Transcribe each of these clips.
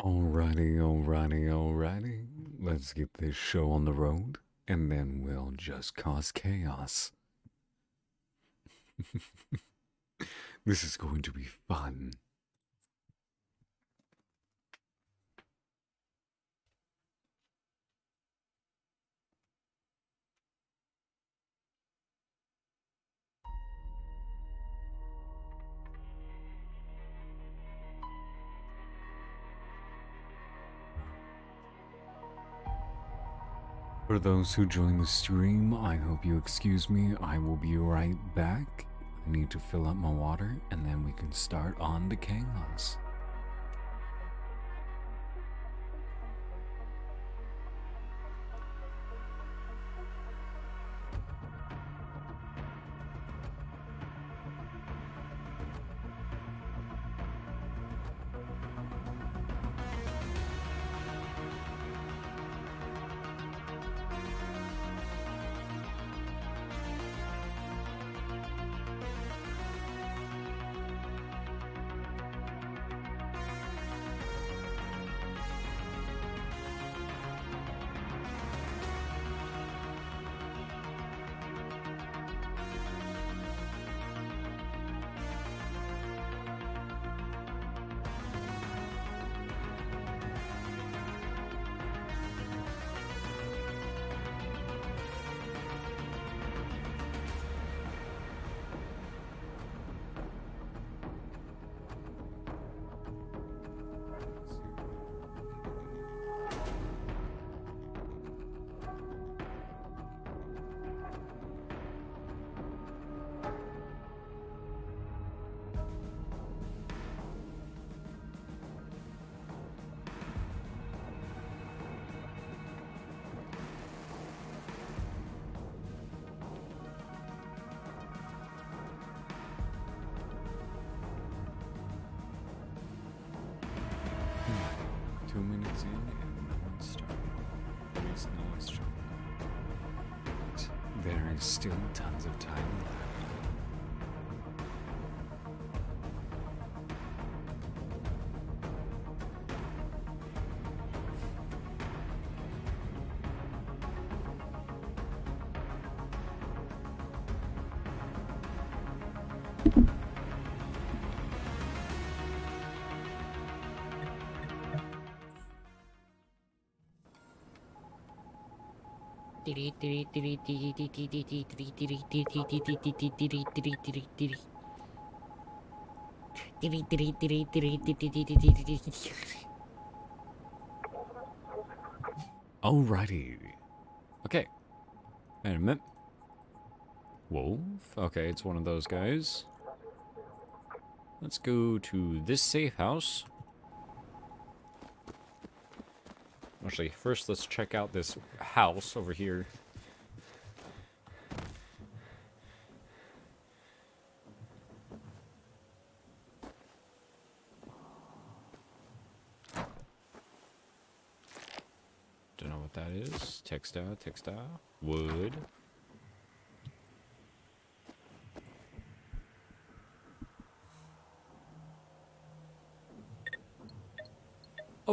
Alrighty, alrighty, alrighty. Let's get this show on the road, and then we'll just cause chaos. this is going to be fun. For those who join the stream, I hope you excuse me. I will be right back. I need to fill up my water, and then we can start on the chaos. Alrighty. Okay. Wait a minute. Wolf? Okay, it's one of those guys. Let's go to this safe house. Actually, first let's check out this house over here. Don't know what that is. Textile, textile, wood.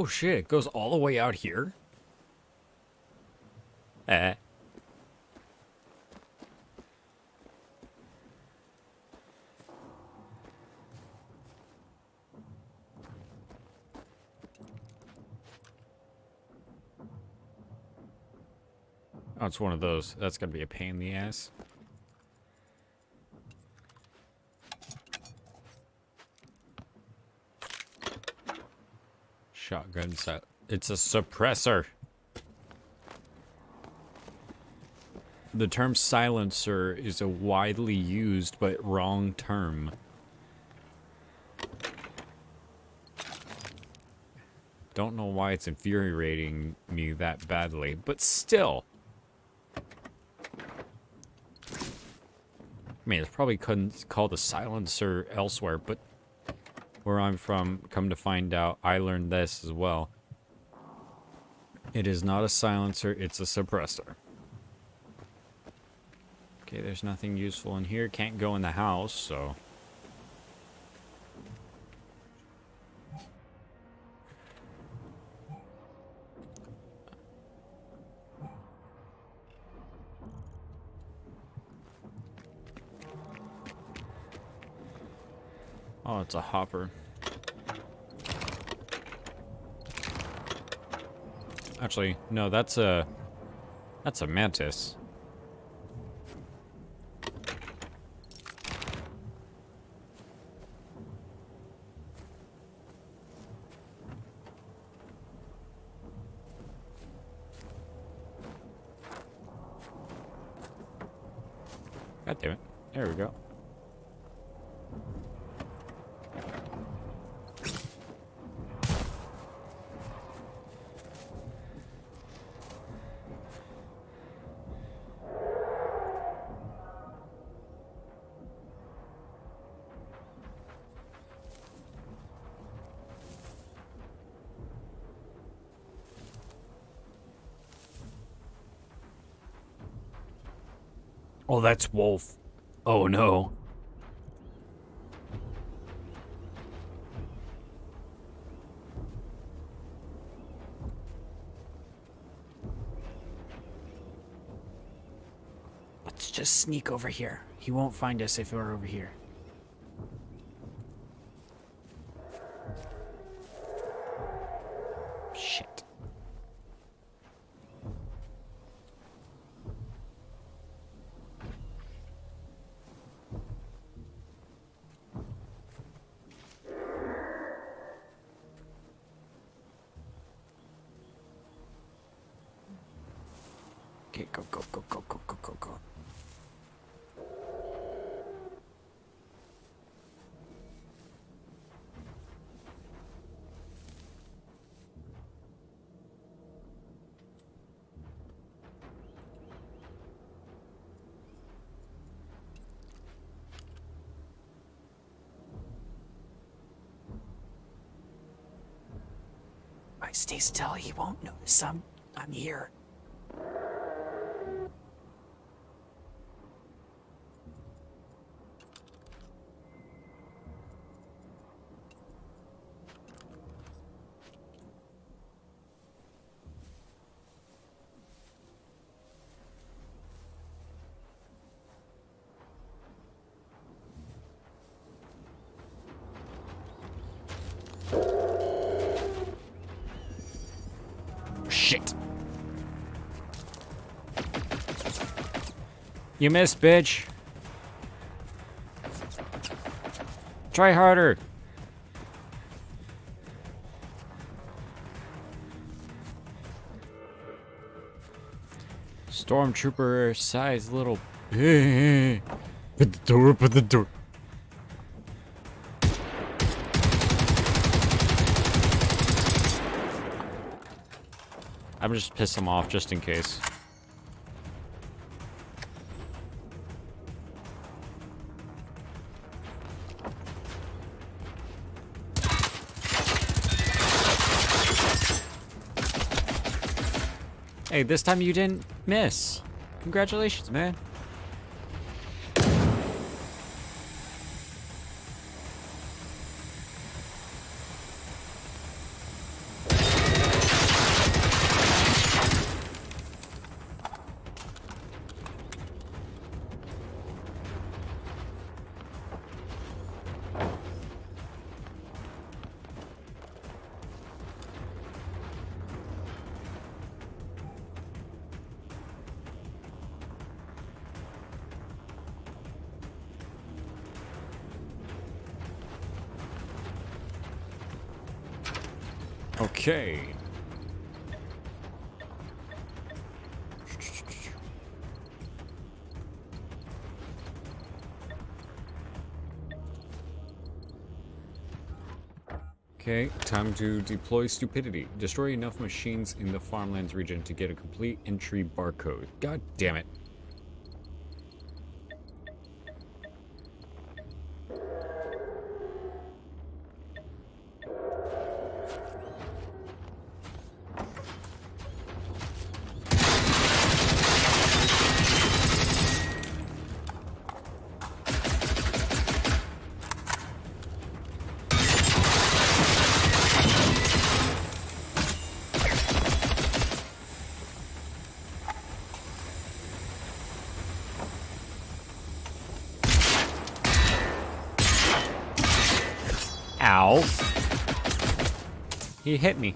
Shit, it goes all the way out here? Eh. Oh, it's one of those. That's gonna be a pain in the ass. Shotgun set. It's a suppressor. The term silencer is a widely used but wrong term. Don't know why it's infuriating me that badly, but still. I mean, it's probably couldn't called a silencer elsewhere, but where I'm from, come to find out, I learned this as well. It is not a silencer, it's a suppressor. Okay, there's nothing useful in here. Can't go in the house, so... it's a hopper. Actually, no, that's a... That's a mantis. God damn it. There we go. That's Wolf. Oh no. Let's just sneak over here. He won't find us if we're over here. Still, he won't notice I'm I'm here. You missed, bitch. Try harder. Stormtrooper size little. Put the door, put the door. I'm just piss him off just in case. Hey, this time you didn't miss. Congratulations, man. To deploy stupidity. Destroy enough machines in the farmlands region to get a complete entry barcode. God damn it. He hit me.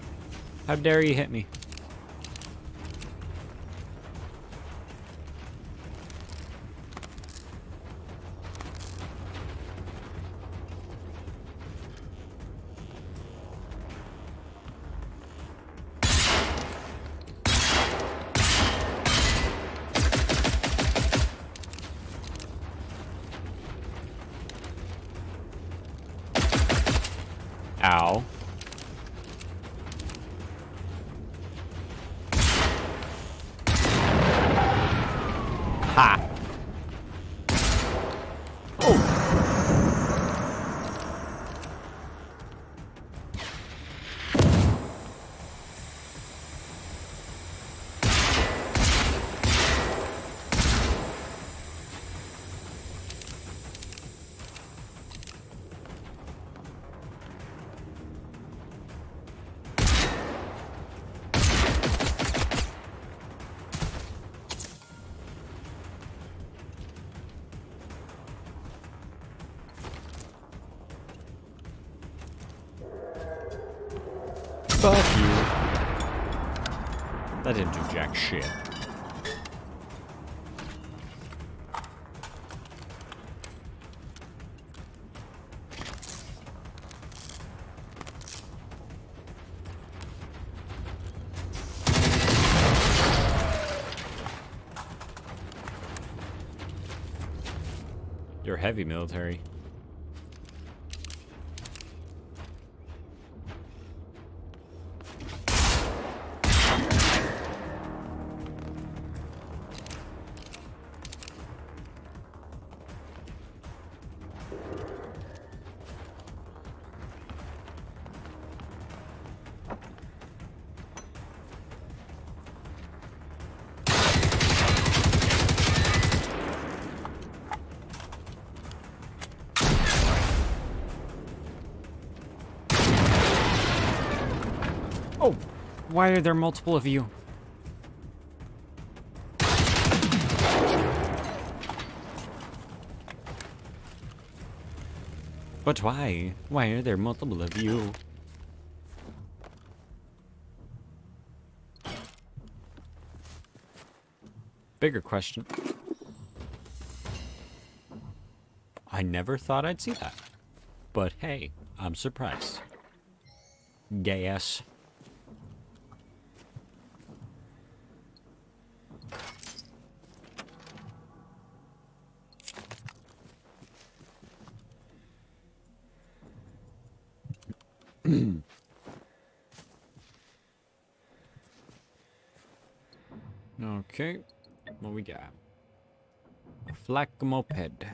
How dare you hit me? Heavy military. Oh, why are there multiple of you? But why? Why are there multiple of you? Bigger question. I never thought I'd see that. But hey, I'm surprised. Gas. Okay, what we got? A flak moped.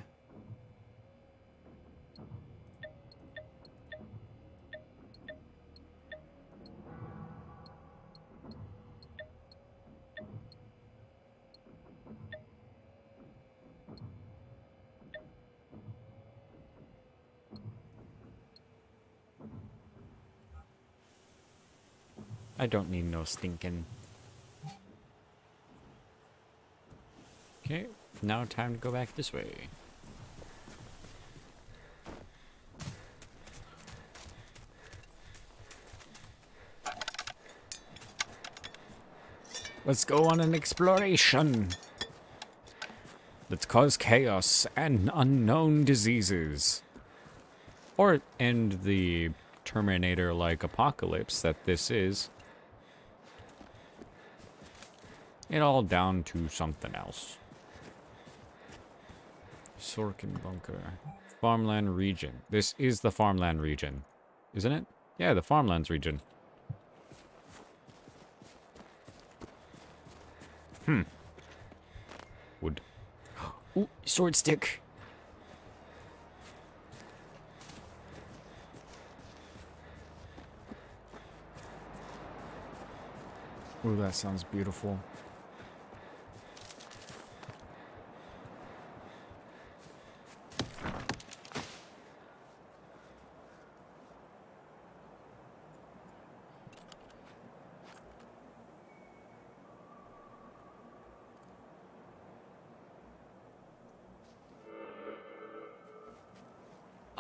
I don't need no stinking. Okay, now time to go back this way. Let's go on an exploration. Let's cause chaos and unknown diseases. Or end the Terminator like apocalypse that this is. It all down to something else. Sorkin Bunker. Farmland region. This is the farmland region. Isn't it? Yeah, the farmlands region. Hmm. Wood. Ooh, sword stick. Ooh, that sounds beautiful.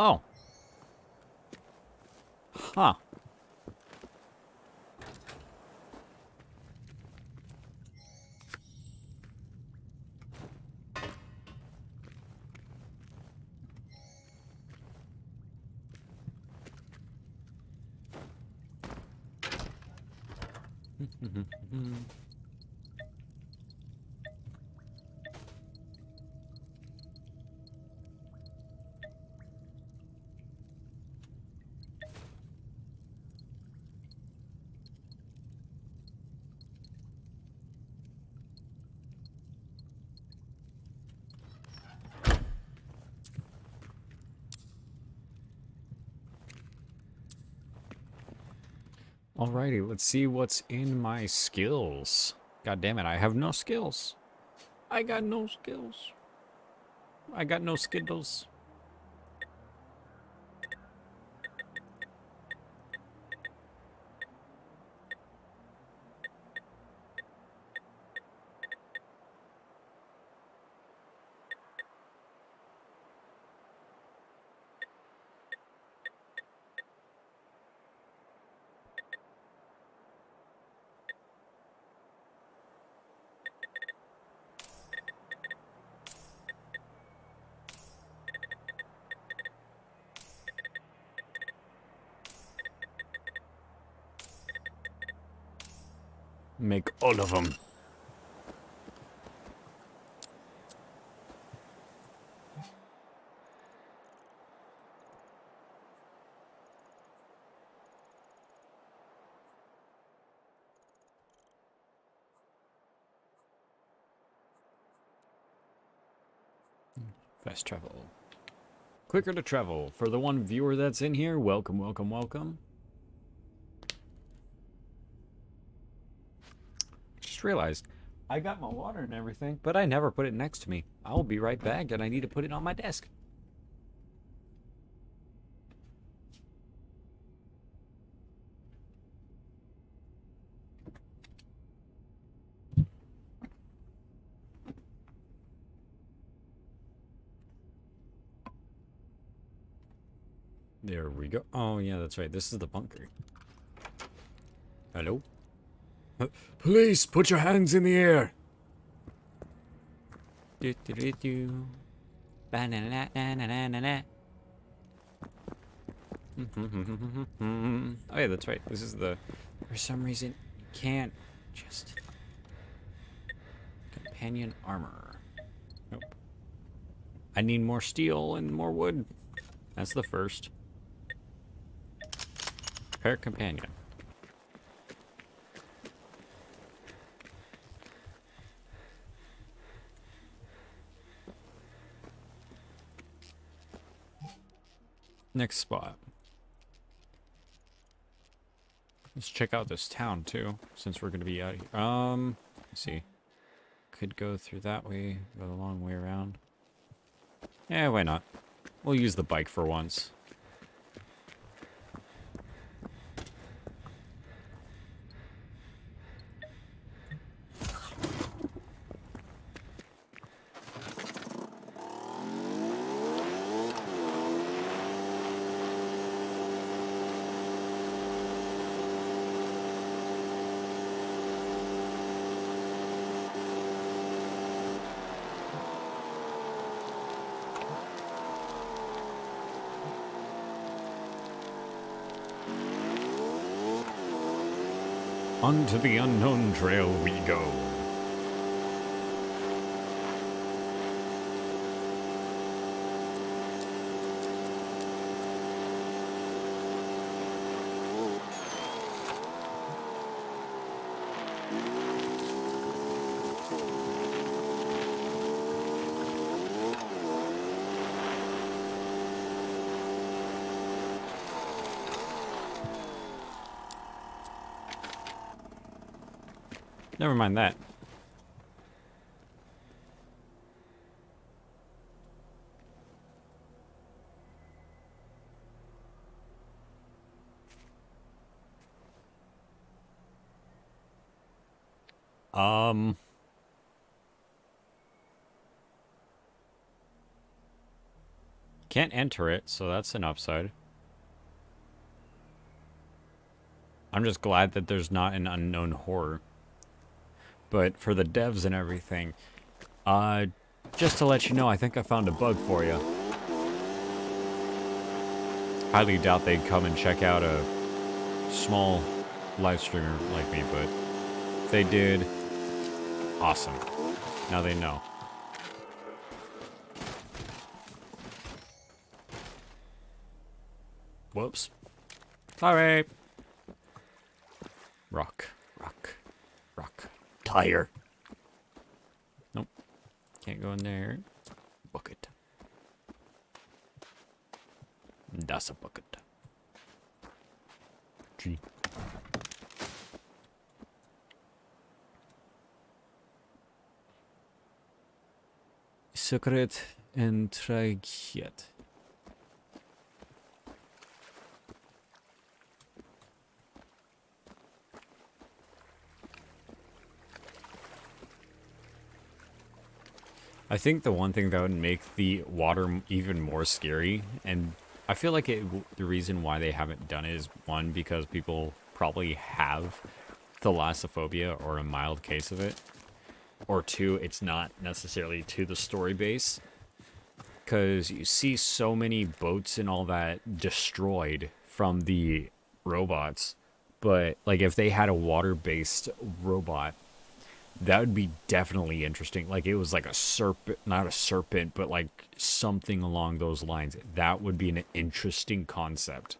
Oh. Huh. Alrighty, let's see what's in my skills. God damn it, I have no skills. I got no skills. I got no skittles. Make all of them. Fast travel. Quicker to travel. For the one viewer that's in here, welcome, welcome, welcome. Realized I got my water and everything, but I never put it next to me. I'll be right back and I need to put it on my desk. There we go. Oh, yeah, that's right. This is the bunker. Hello? Police, put your hands in the air. Do, do, do, do. Ba-na-na-na-na-na-na. oh yeah, that's right. This is the. For some reason, you can't just. Companion armor. Nope. I need more steel and more wood. That's the first. Pair companion. Next spot. Let's check out this town too, since we're gonna be out here. Um, let's see. Could go through that way, go the long way around. Yeah, why not? We'll use the bike for once. Onto the unknown trail we go. Never mind that. Um... Can't enter it, so that's an upside. I'm just glad that there's not an unknown horror. But for the devs and everything, uh, just to let you know, I think I found a bug for you. Highly doubt they'd come and check out a small live streamer like me, but if they did, awesome. Now they know. Whoops. Sorry. Tire. Nope. Can't go in there. Bucket. That's a bucket. G. Secret intrigued. I think the one thing that would make the water even more scary, and I feel like it, the reason why they haven't done it is one because people probably have thalassophobia or a mild case of it, or two, it's not necessarily to the story base, because you see so many boats and all that destroyed from the robots, but like if they had a water-based robot that would be definitely interesting. Like it was like a serpent, not a serpent, but like something along those lines. That would be an interesting concept.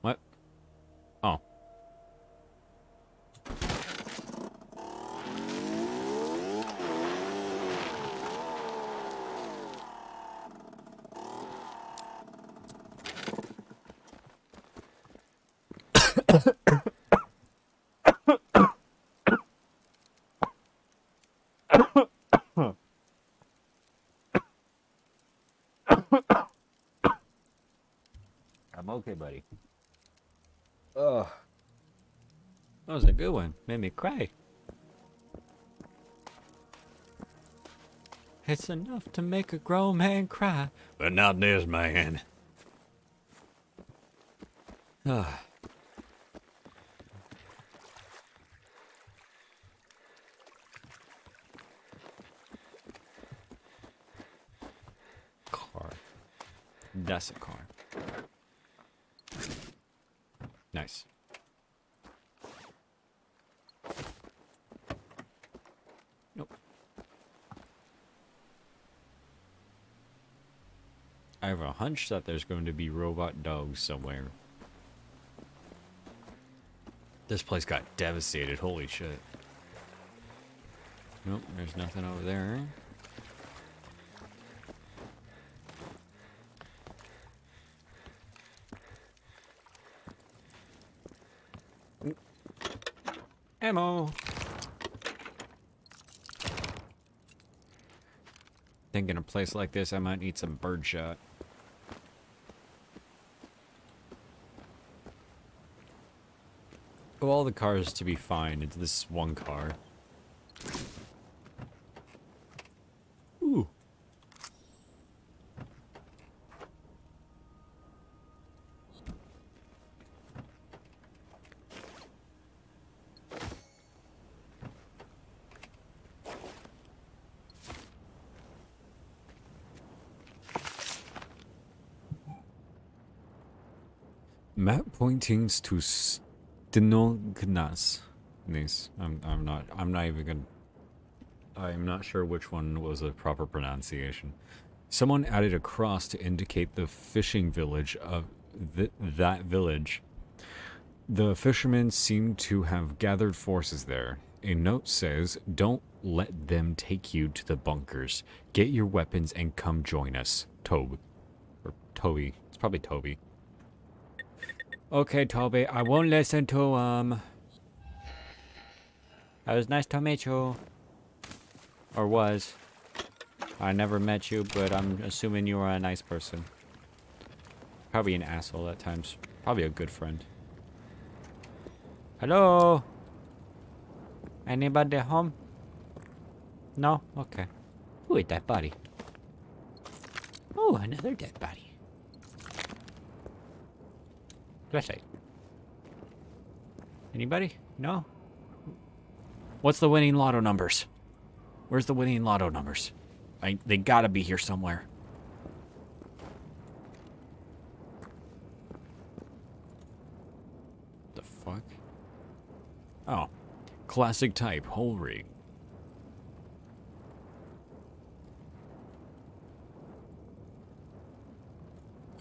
What? Oh. Good one. Made me cry. It's enough to make a grown man cry, but not this man. Ugh. Ah. Car. That's a car. Nice. Nope. I have a hunch that there's going to be robot dogs somewhere. This place got devastated. Holy shit. Nope, there's nothing over there. Ammo. Think in a place like this, I might need some birdshot. Of all the cars to be fine, it's this one car. Ooh. Map pointings to Stinognas. Nice. I'm I'm not I'm not even gonna I'm not sure which one was the proper pronunciation. Someone added a cross to indicate the fishing village of th- that village. The fishermen seem to have gathered forces there. A note says, Don't let them take you to the bunkers. Get your weapons and come join us. Tobe. Or Toby. It's probably Toby. Okay, Toby, I won't listen to um. It was nice to meet you. Or was. I never met you, but I'm assuming you are a nice person. Probably an asshole at times. Probably a good friend. Hello? Anybody home? No? Okay. Who is that body? Oh, another dead body. It. Anybody? No? What's the winning lotto numbers? Where's the winning lotto numbers? I, they gotta be here somewhere. The fuck? Oh. Classic type, whole rig.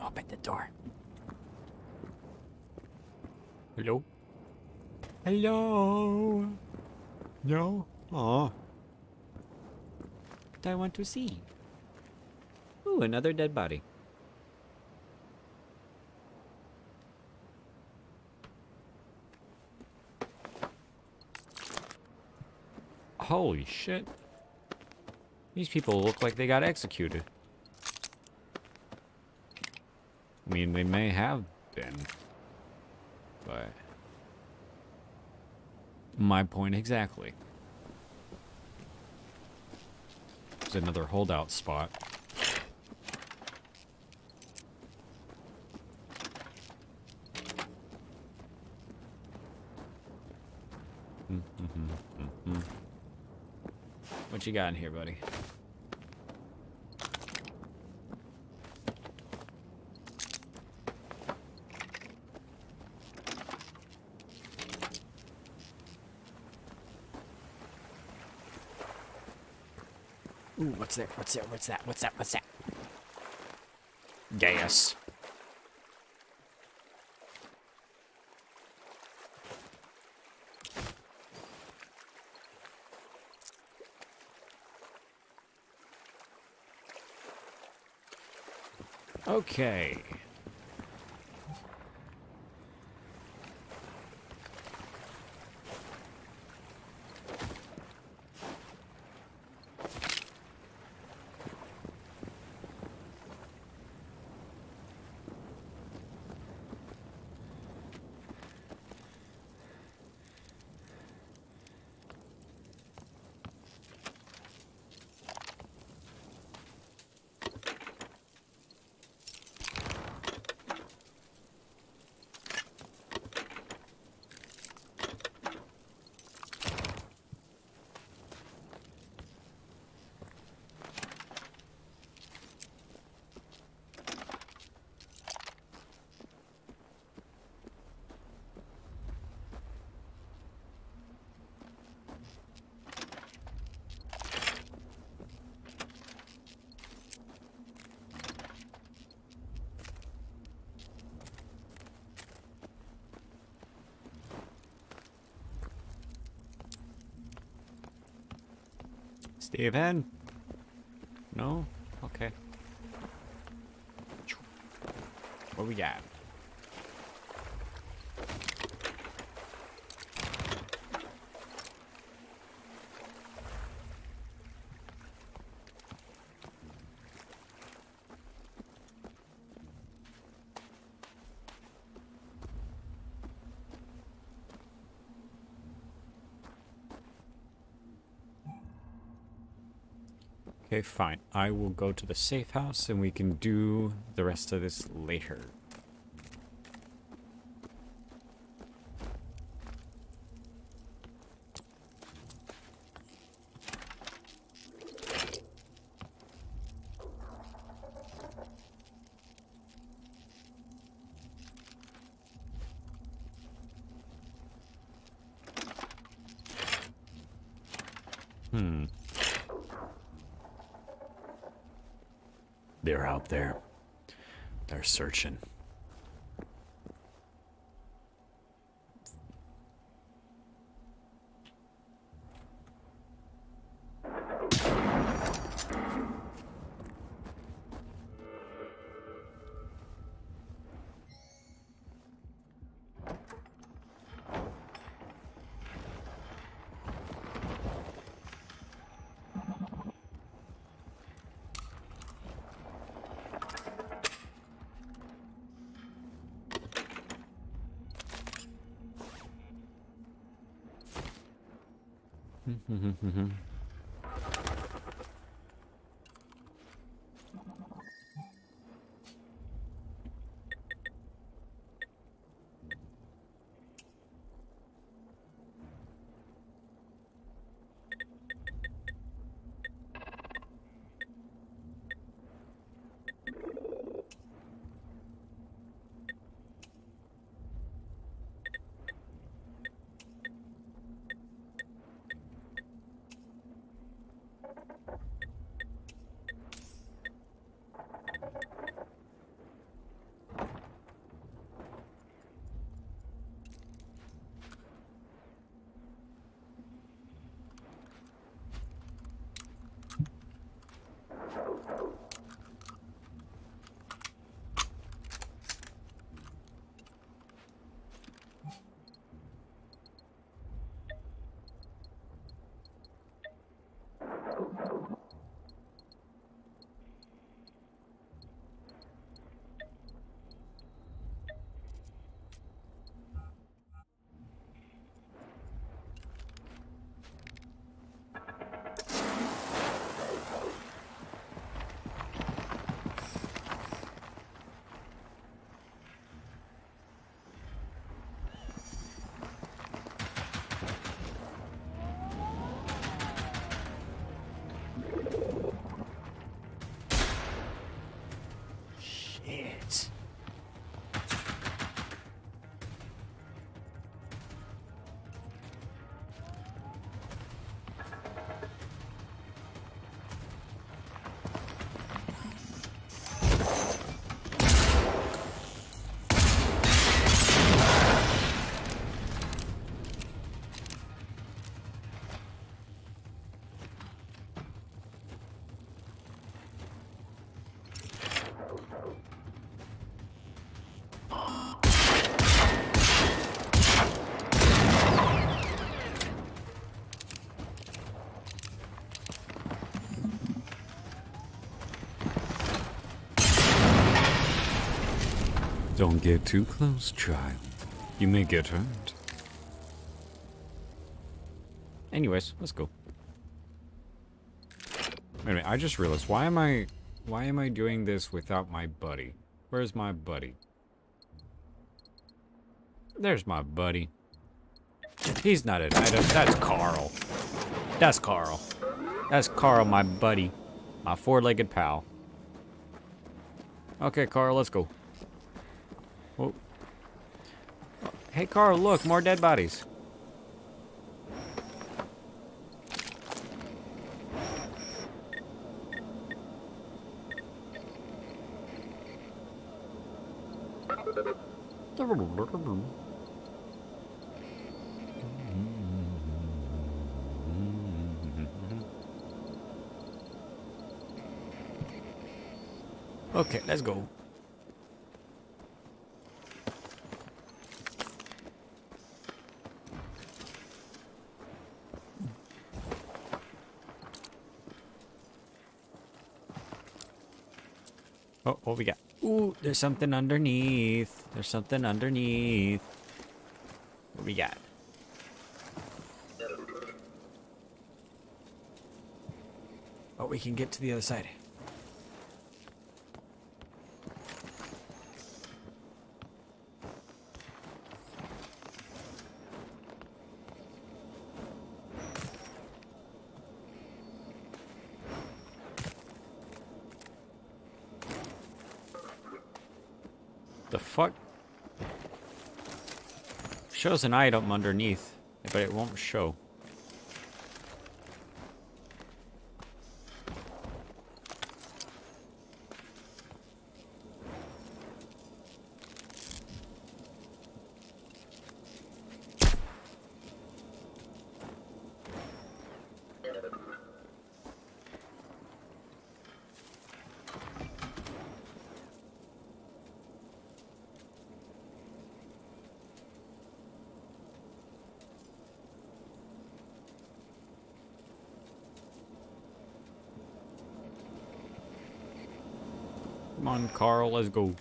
Open the door. Hello? Hello? No? Aw. What I want to see? Ooh, another dead body. Holy shit. These people look like they got executed. I mean, they may have been. But... My point exactly. There's another holdout spot. Mm-hmm, mm-hmm, mm-hmm. What you got in here, buddy? There? What's there? What's that? What's that? What's that? Gas. Okay. Steven? No? Okay. What we got? Okay, fine. I will go to the safe house and we can do the rest of this later. They're out there. They're searching. Don't get too close, child. You may get hurt. Anyways, let's go. Wait a minute, I just realized, why am I... Why am I doing this without my buddy? Where's my buddy? There's my buddy. He's not an item, that's Carl. That's Carl. That's Carl, my buddy. My four-legged pal. Okay, Carl, let's go. Oh. Hey, Carl, look, more dead bodies. Okay, let's go. Oh, what we got? Ooh, there's something underneath. There's something underneath. What we got? Oh, we can get to the other side. The fuck? Shows an item underneath, but it won't show. On, Carl, let's go.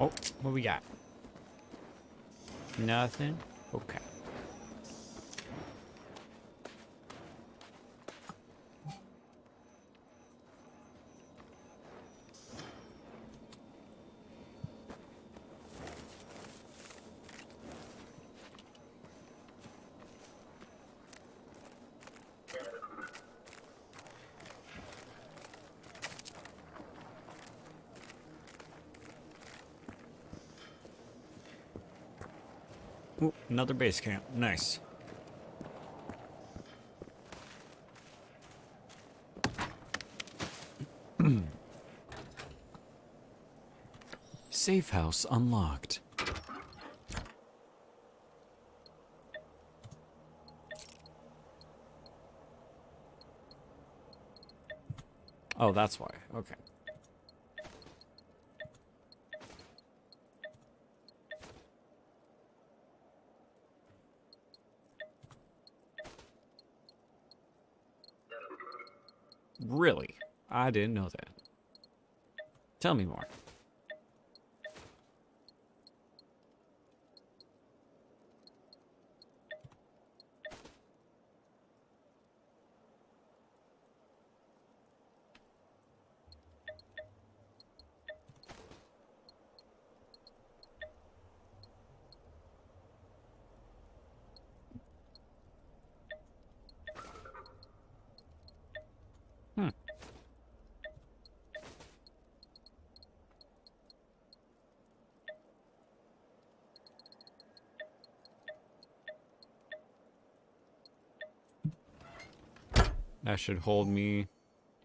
Oh, what we got? Nothing? Okay. Ooh, another base camp. Nice. Safe house unlocked. Oh, that's why. Okay. Really? I didn't know that. Tell me more. Should hold me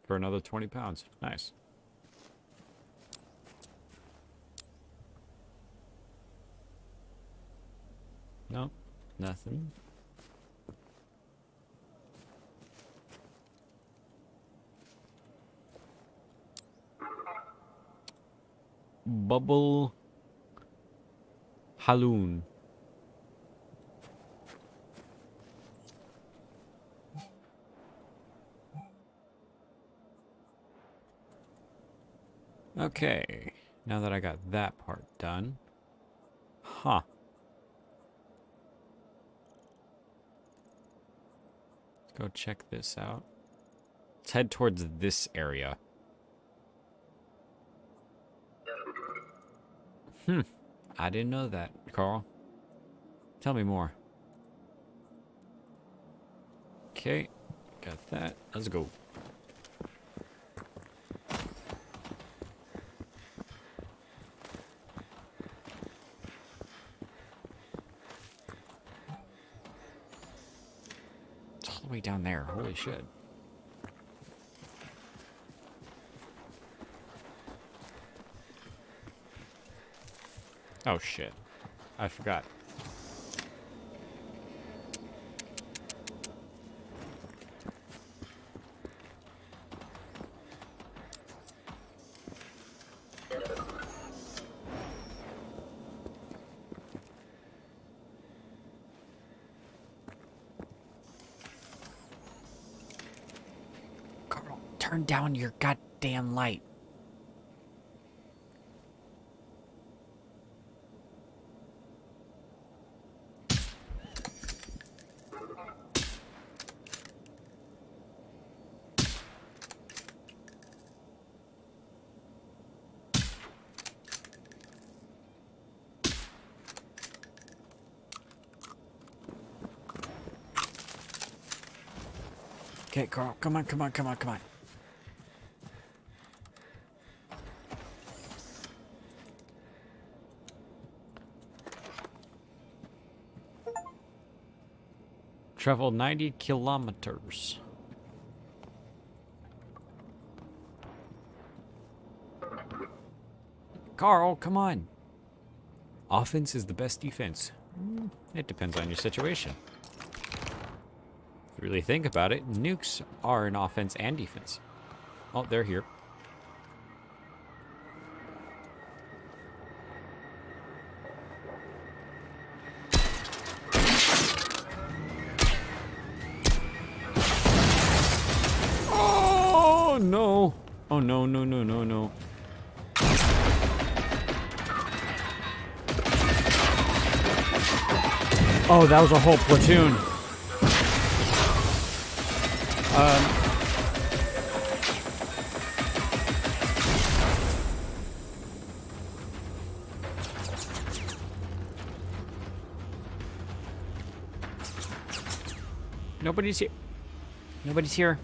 for another 20 pounds. Nice. Nope, nothing. Bubble Haloon. Okay, now that I got that part done. Huh. Let's go check this out. Let's head towards this area. Hmm. I didn't know that, Carl. Tell me more. Okay, got that. Let's go. It's all the way down there. Holy shit. Oh shit. I forgot. Your goddamn light. Okay, Carl, come on, come on, come on, come on. Travel 90 kilometers. Carl, come on. Offense is the best defense. Mm, It depends on your situation. If you really think about it, nukes are an offense and defense. Oh, they're here. That was a whole platoon. Um. Nobody's here. Nobody's here.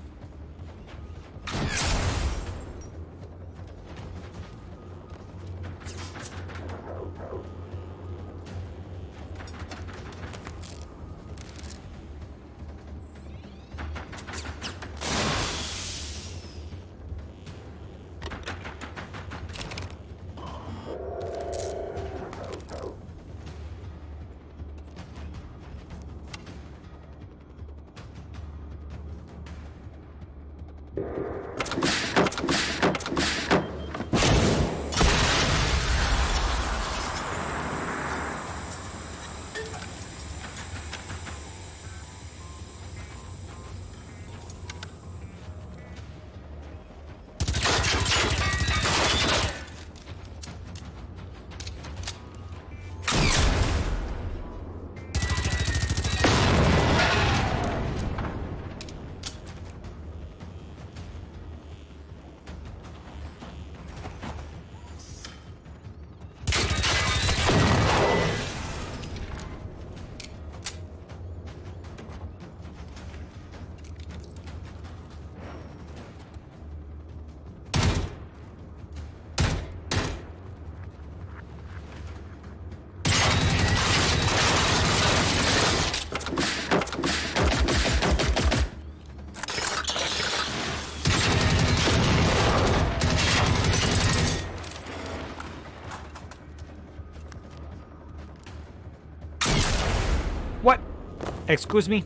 Excuse me?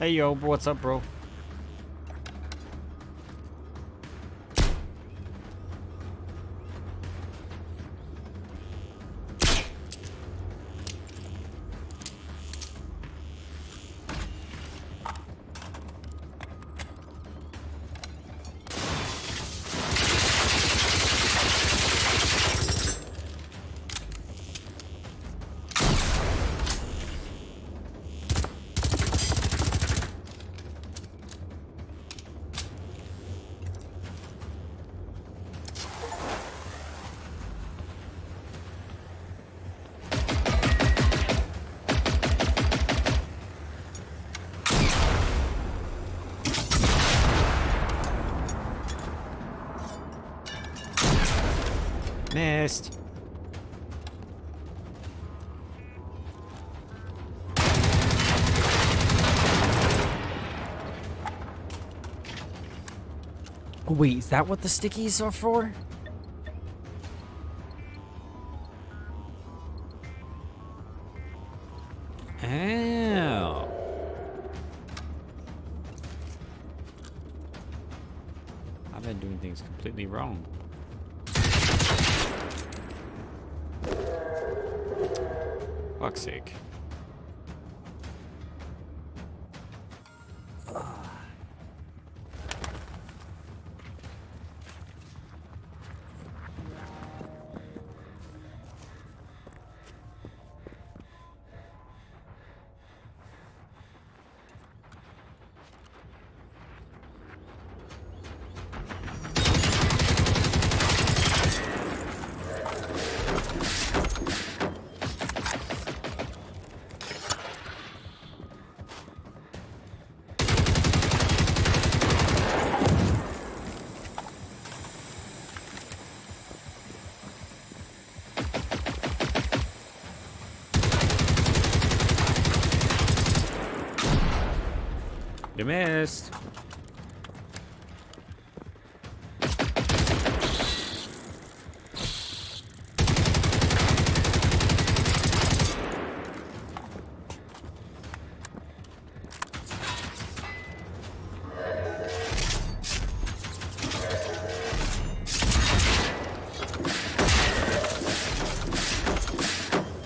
Hey yo, what's up, bro? Wait, is that what the stickies are for?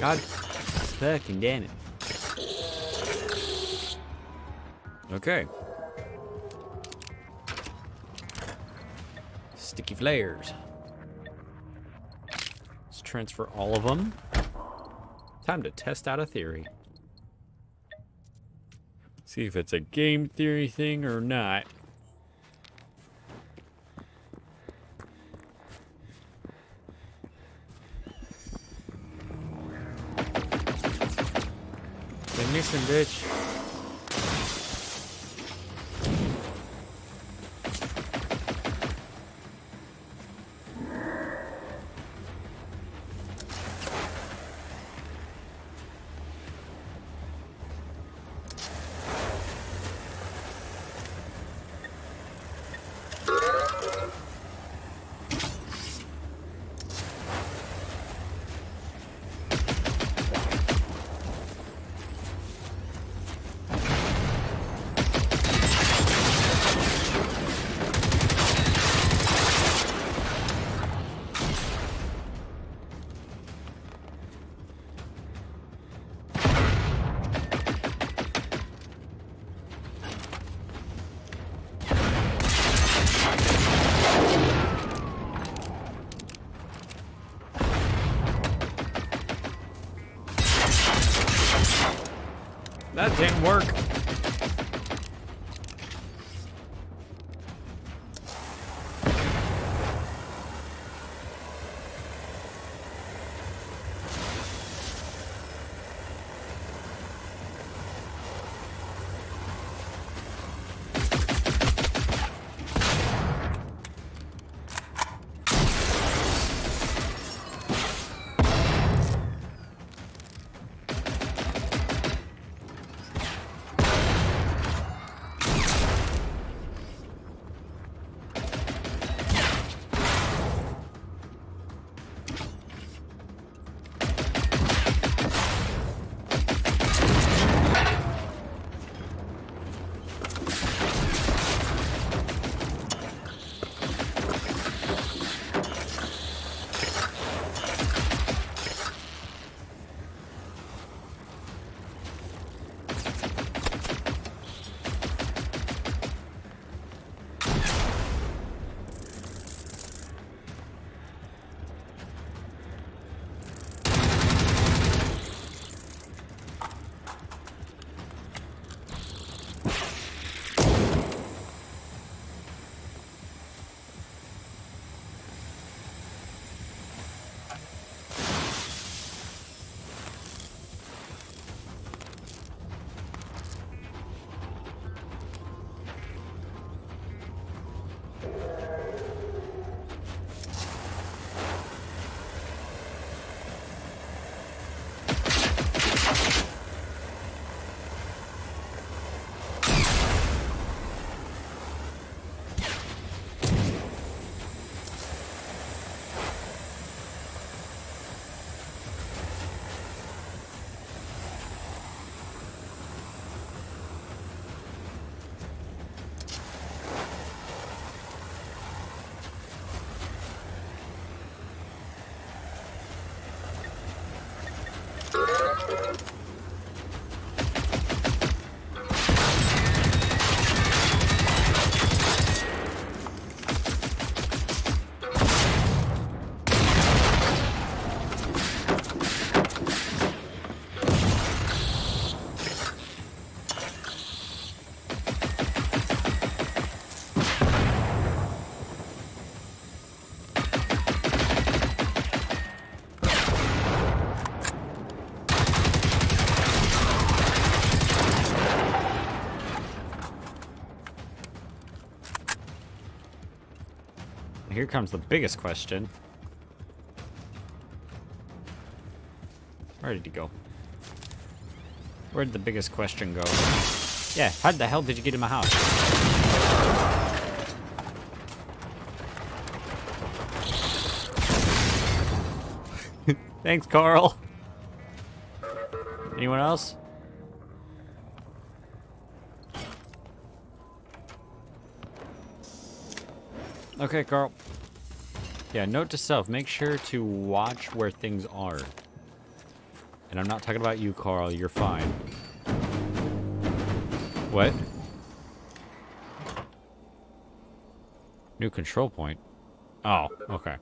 God fucking damn it. Okay. Sticky flares. Let's transfer all of them. Time to test out a theory. See if it's a game theory thing or not. Bitch. Comes the biggest question. Where did he go? Where did the biggest question go? Yeah, how the hell did you get in my house? Thanks, Carl. Anyone else? Okay, Carl. Yeah, note to self, make sure to watch where things are. And I'm not talking about you, Carl, you're fine. What? New control point? Oh, okay.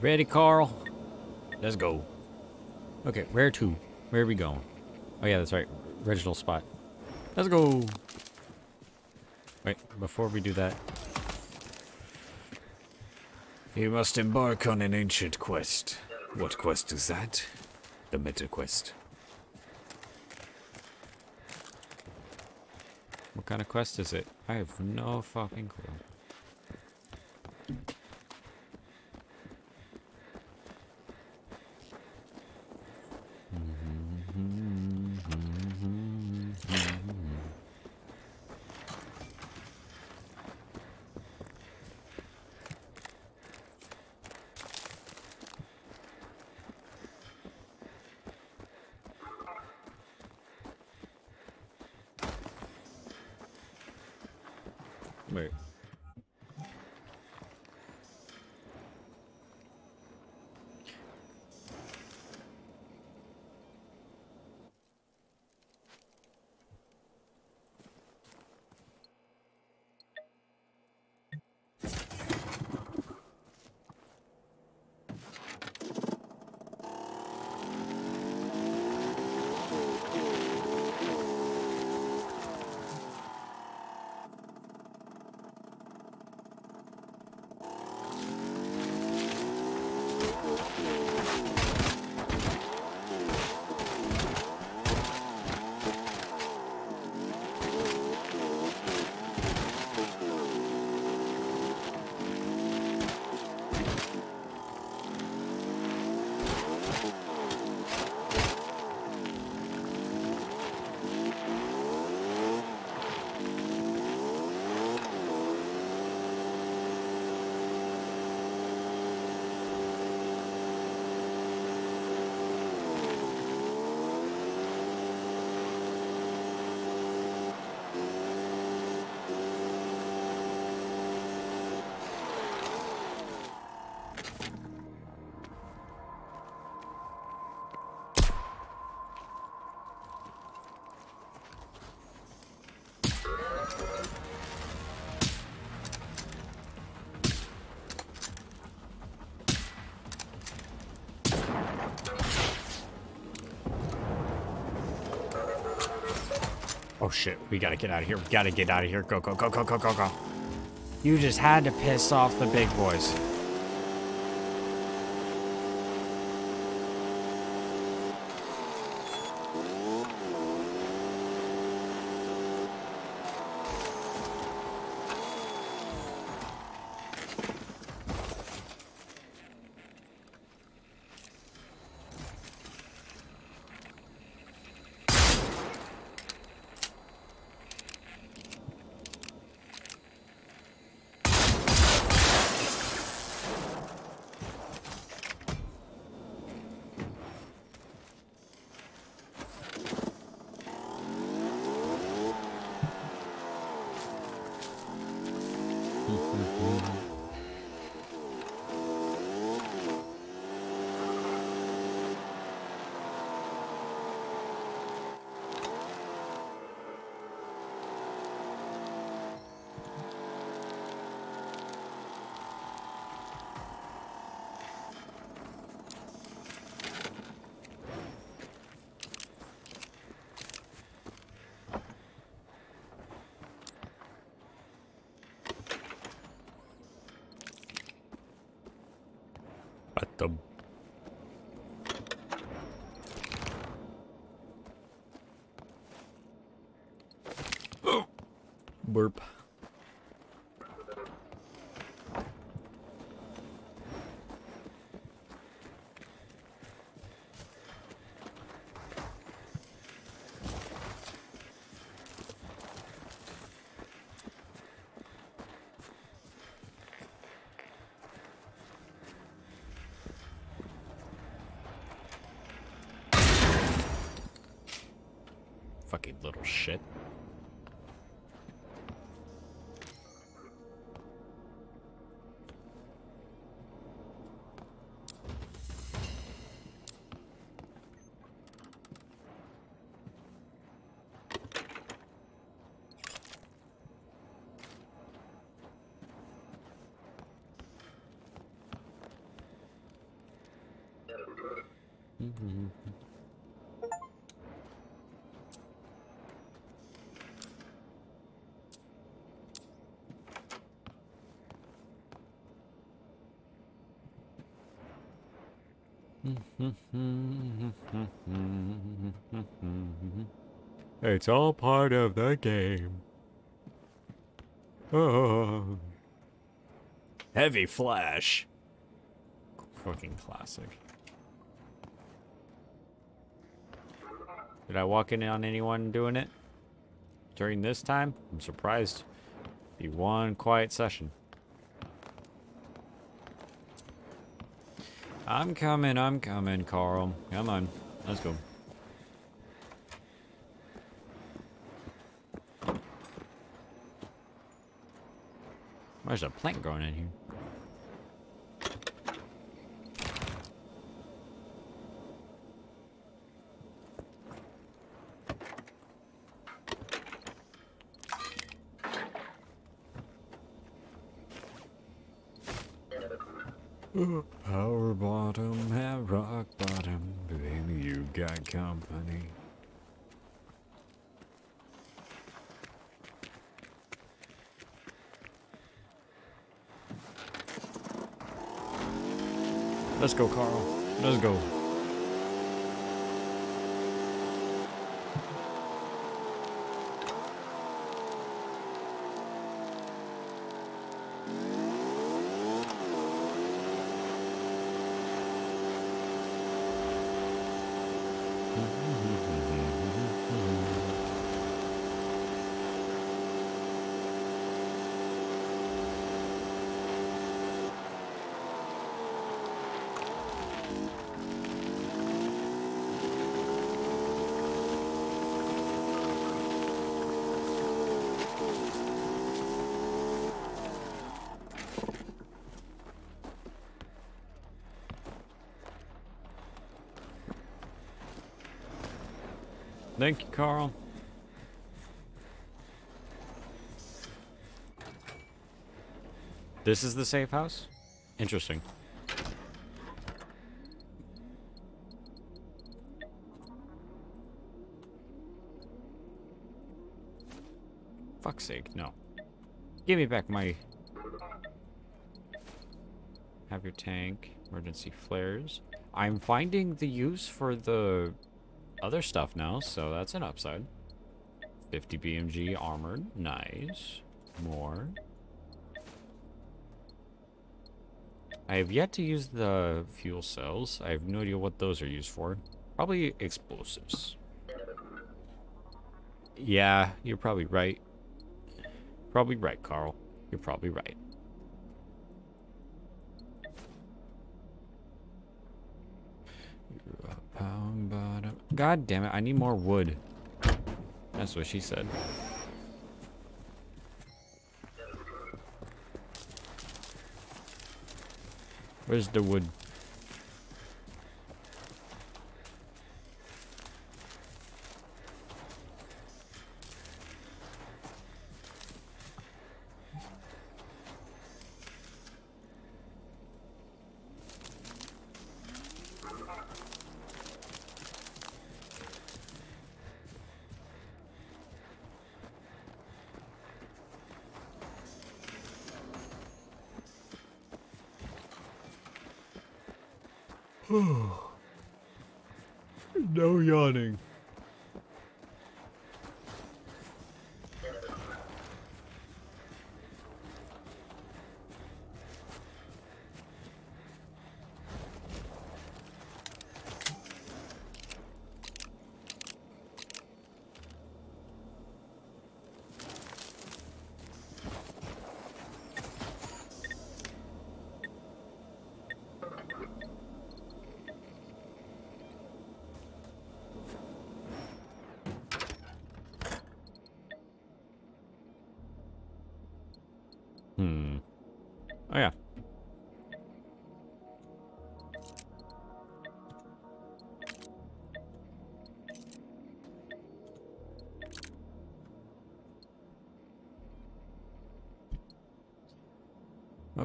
Ready, Carl? Let's go. Okay, where to? Where are we going? Oh yeah, that's right. Original spot. Let's go. Wait, before we do that. You must embark on an ancient quest. What quest is that? The Meta Quest. What kind of quest is it? I have no fucking clue. Shit, we gotta get out of here. We gotta get out of here. Go, go, go, go, go, go, go. You just had to piss off the big boys. Burp. Fucking little shit. It's all part of the game. Oh. Heavy Flash. Fucking classic. Did I walk in on anyone doing it during this time? I'm surprised. Be one quiet session. I'm coming, I'm coming, Carl. Come on, let's go. There's a plant growing in here. Power bottom, have rock bottom, baby, you got company. Let's go, Carl. Let's go. Thank you, Carl. This is the safe house? Interesting. Fuck's sake, no. Give me back my... Have your tank. Emergency flares. I'm finding the use for the other stuff now, so that's an upside. 50 BMG armored. Nice. More. I have yet to use the fuel cells. I have no idea what those are used for. Probably explosives. Yeah, you're probably right. Probably right, Carl. You're probably right. God damn it, I need more wood. That's what she said. Where's the wood?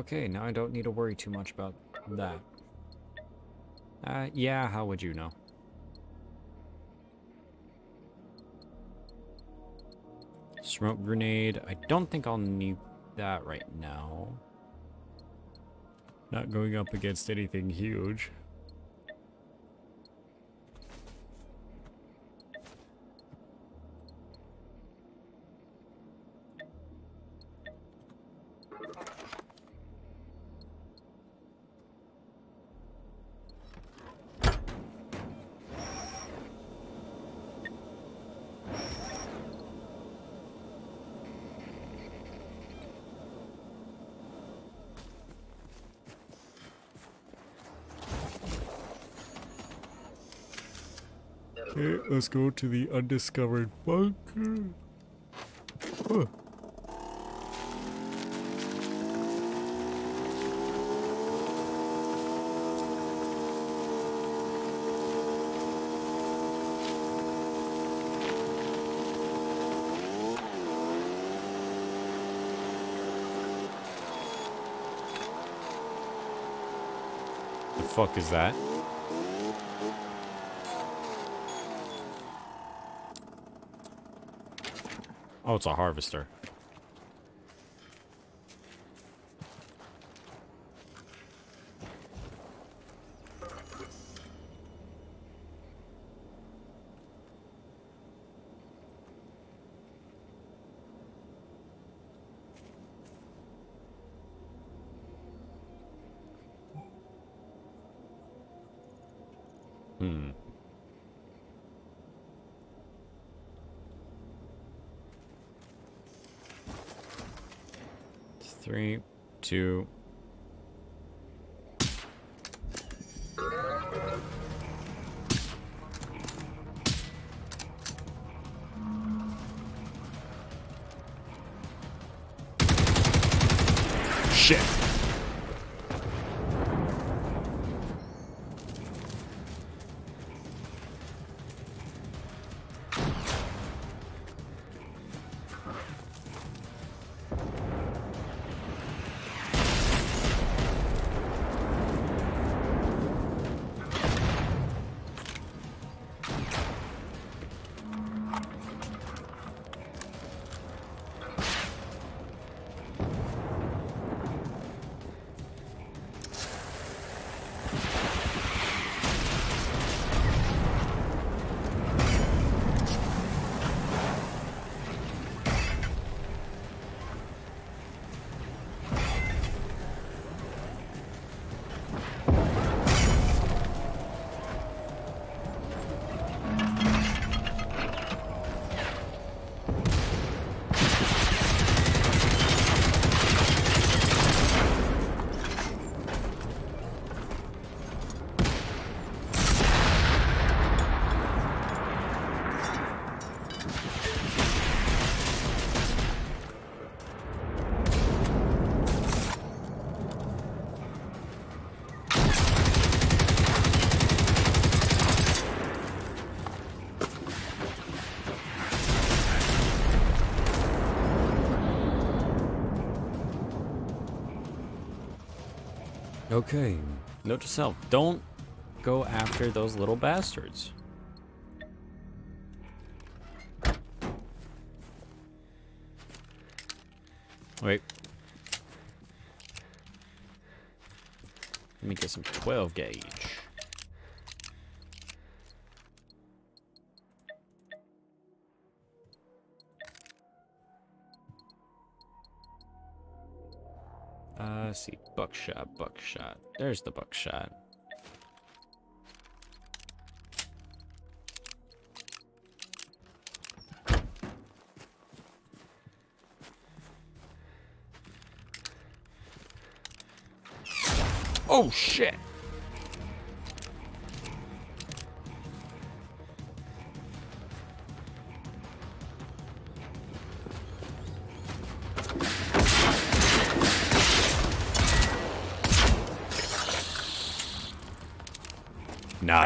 Okay, now I don't need to worry too much about that. Uh, yeah, how would you know? Smoke grenade. I don't think I'll need that right now. Not going up against anything huge. Let's go to the undiscovered bunker. Huh. The fuck is that? Oh, it's a harvester. Hmm. Three, Okay. Note to self: Don't go after those little bastards. Wait. Let me get some 12 gauge. Buckshot, buckshot. There's the buckshot. Oh, shit!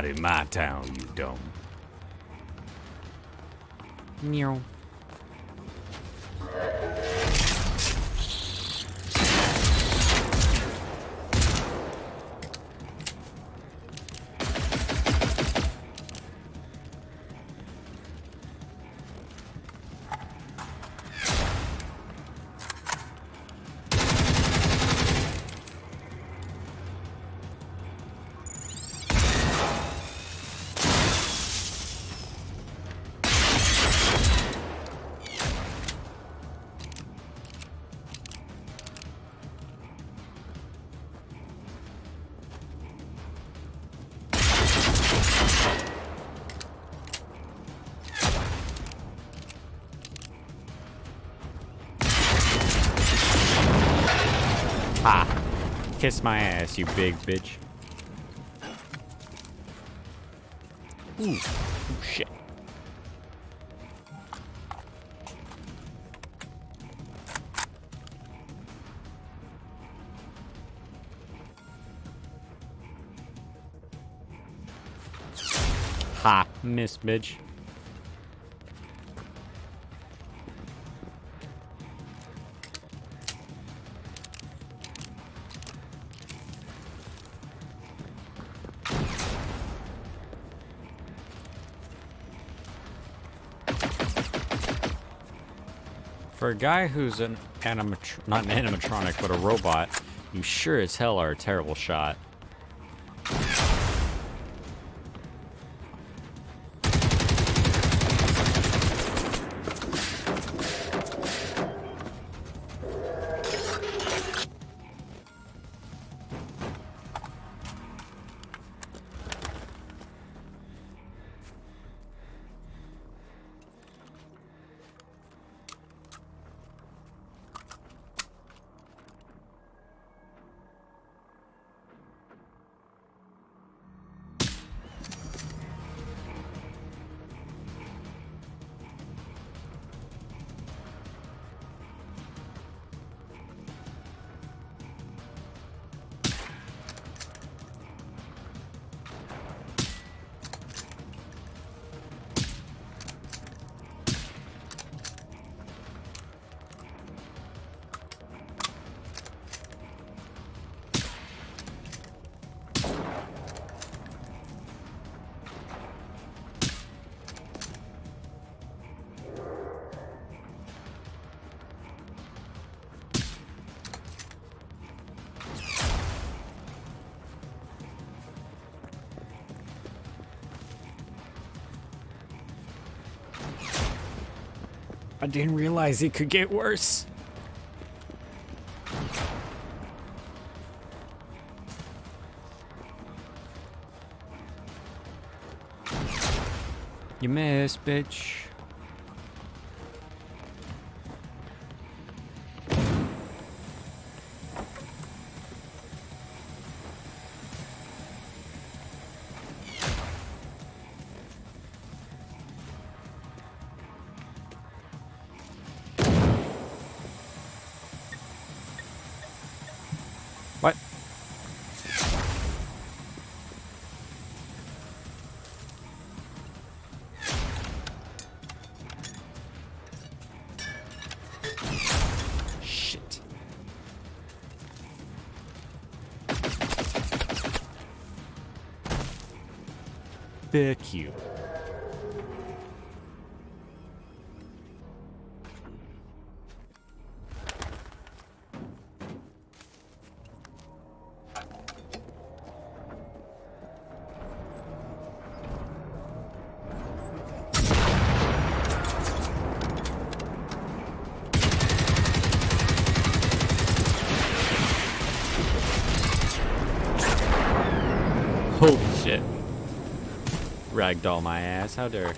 Not in my town, you don't. Meow. Kiss my ass, you big bitch. Ooh, Ooh shit. Ha, miss, bitch. A guy who's an animatr- not an animatronic, but a robot, you sure as hell are a terrible shot. Didn't realize it could get worse. You missed, bitch. Ragdoll my ass, how dare.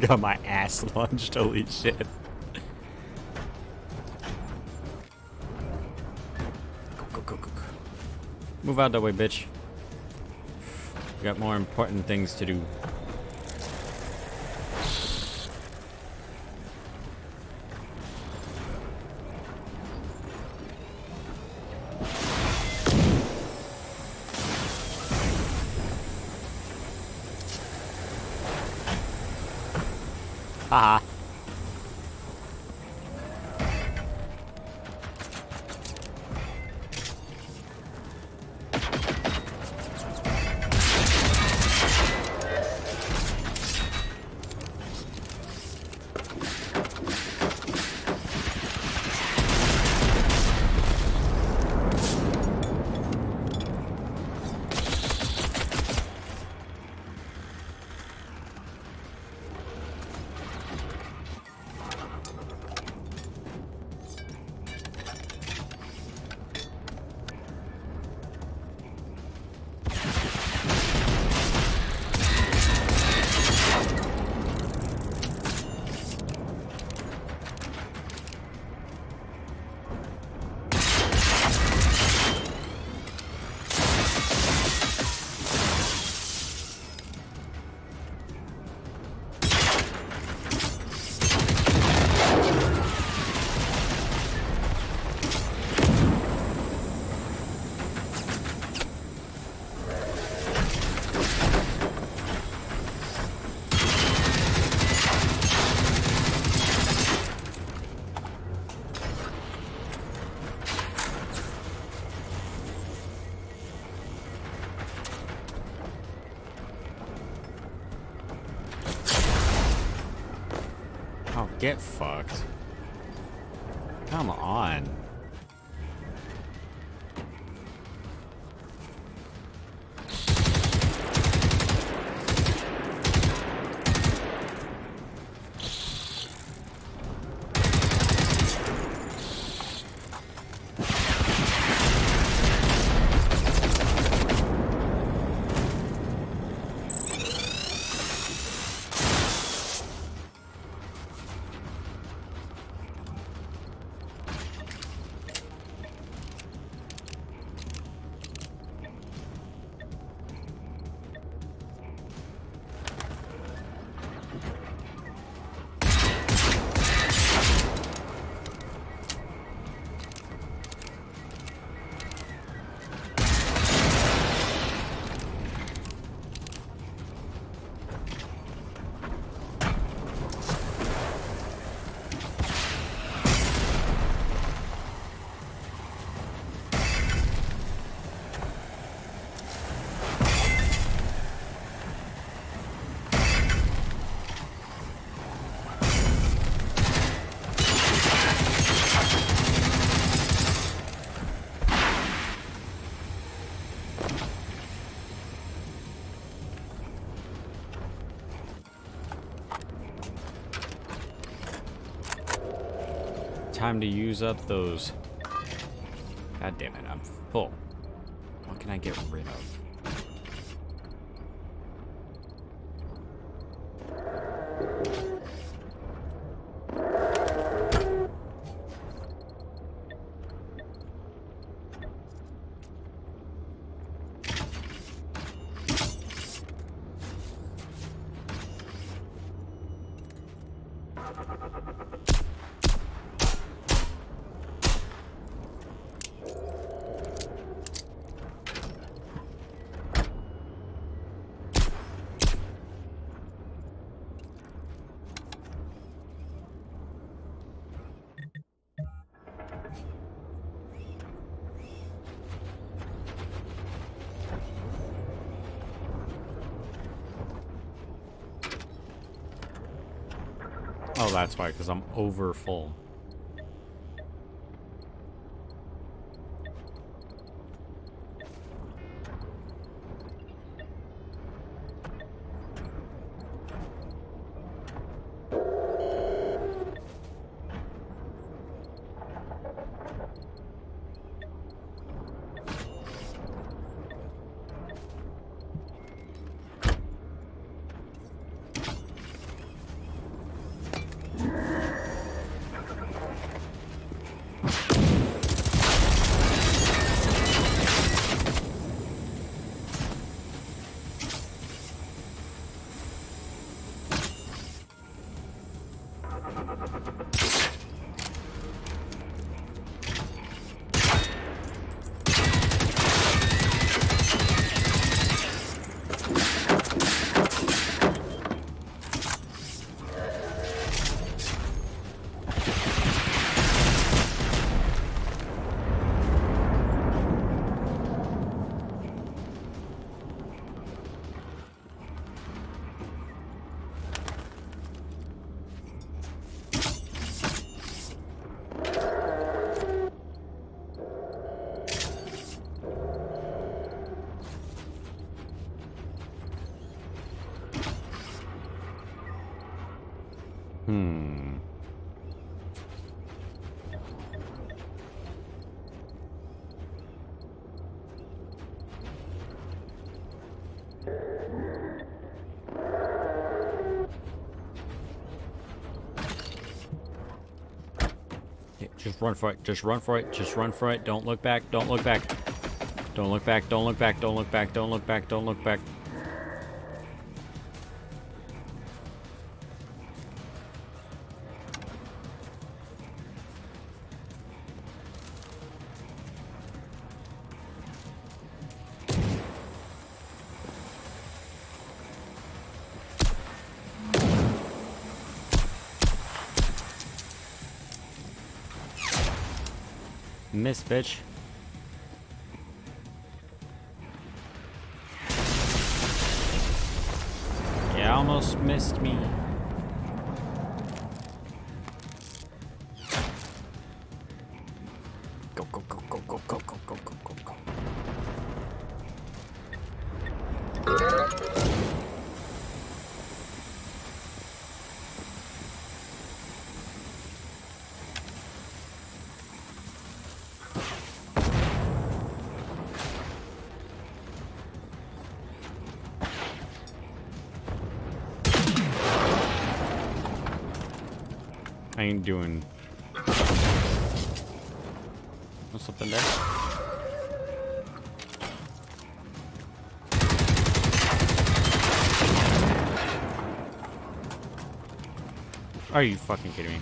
got my ass lunged, holy shit. Go, go, go. Move out that way, bitch. We got more important things to do. Get fucked. Come on. Time to use up those. God damn it, I'm full. What can I get rid of? That's why, because I'm over full. Just run for it. Just run for it. Just run for it. Don't look back. Don't look back. Don't look back. Don't look back. Don't look back. Don't look back. Don't look back. Miss, bitch. I ain't doing. What's up in there? Are you fucking kidding me?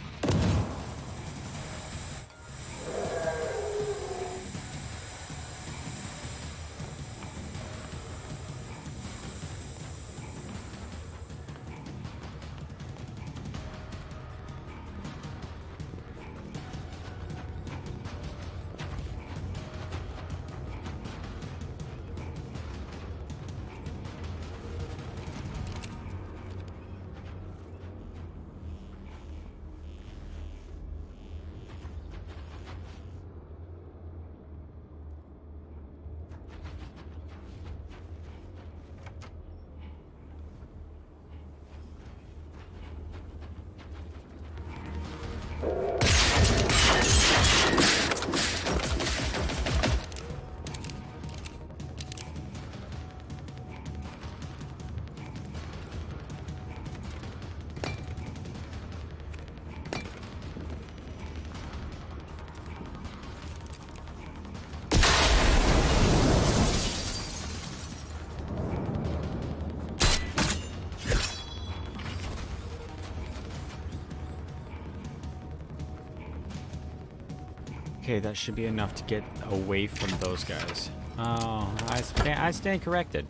Okay, that should be enough to get away from those guys. Oh, I stand, I stand corrected.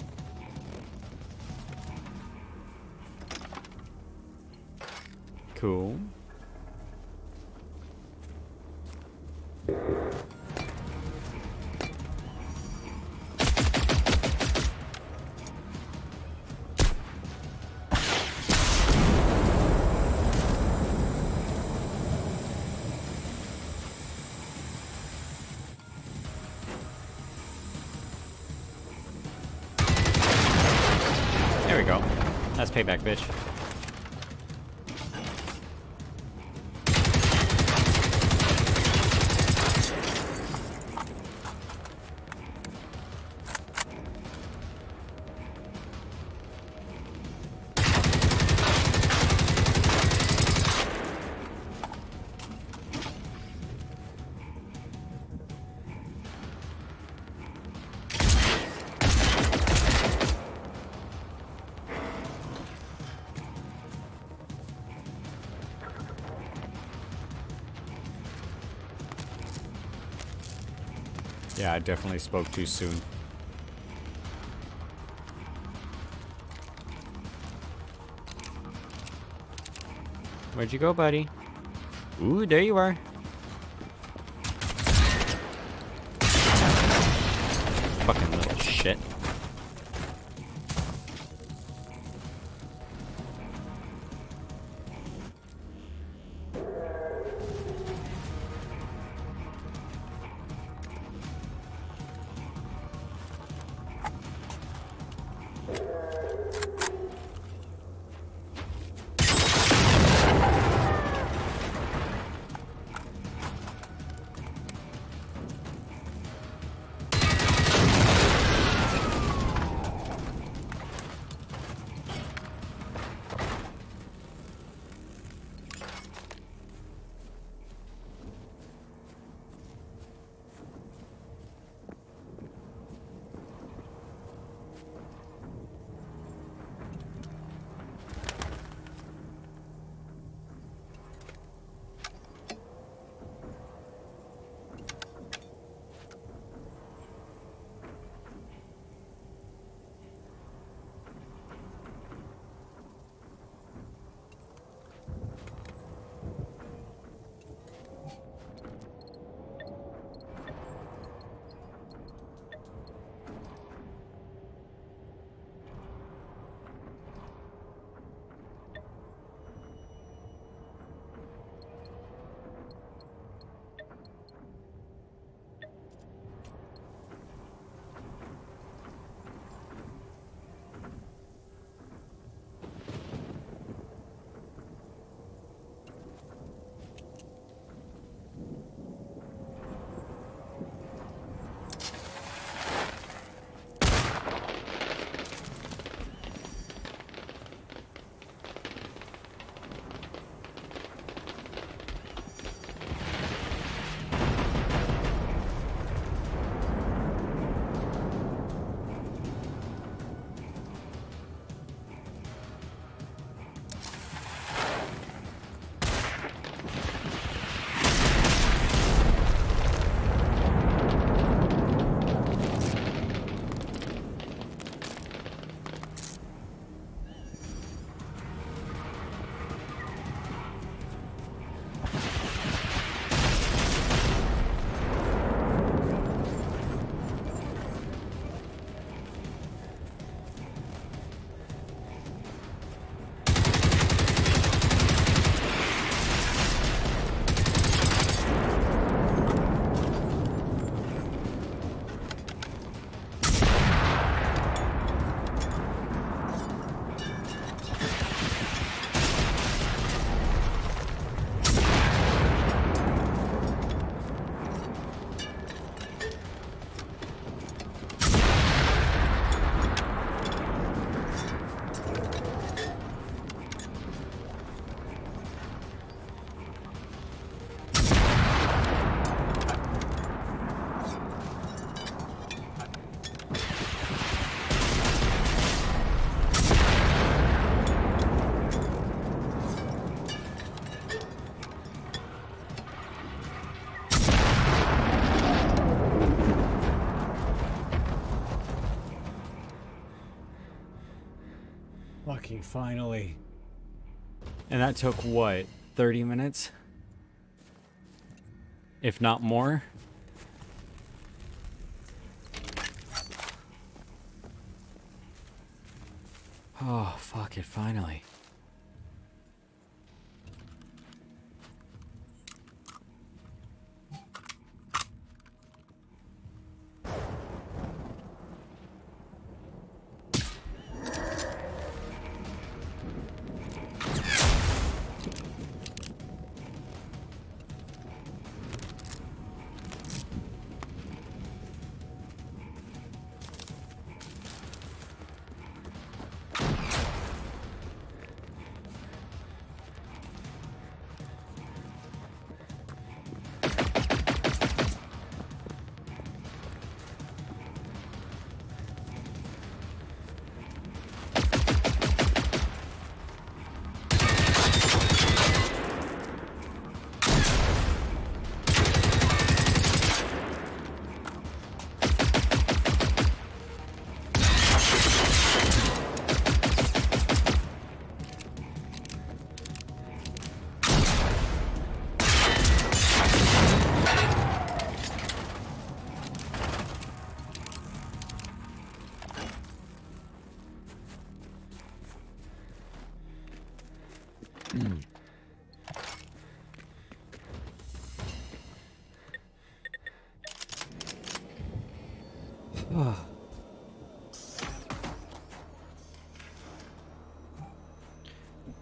Cool. Payback, bitch. Yeah, I definitely spoke too soon. Where'd you go, buddy? Ooh, there you are. Fucking little shit. Finally. And that took what? 30 minutes? If not more?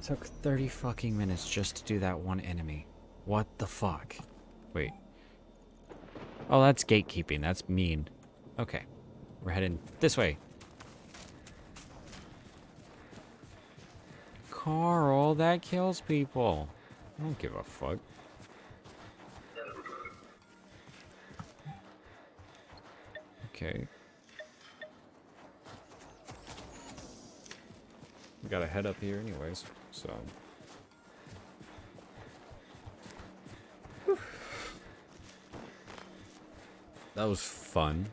Took 30 fucking minutes just to do that one enemy. What the fuck? Wait. Oh, that's gatekeeping. That's mean. Okay. We're heading this way. Carl, that kills people. I don't give a fuck. Okay. We gotta head up here anyways, so. That was fun.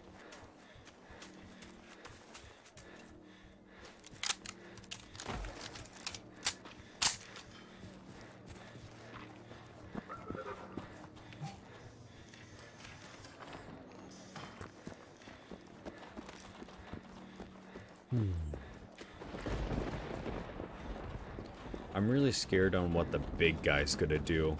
I'm really scared on what the big guy's gonna do.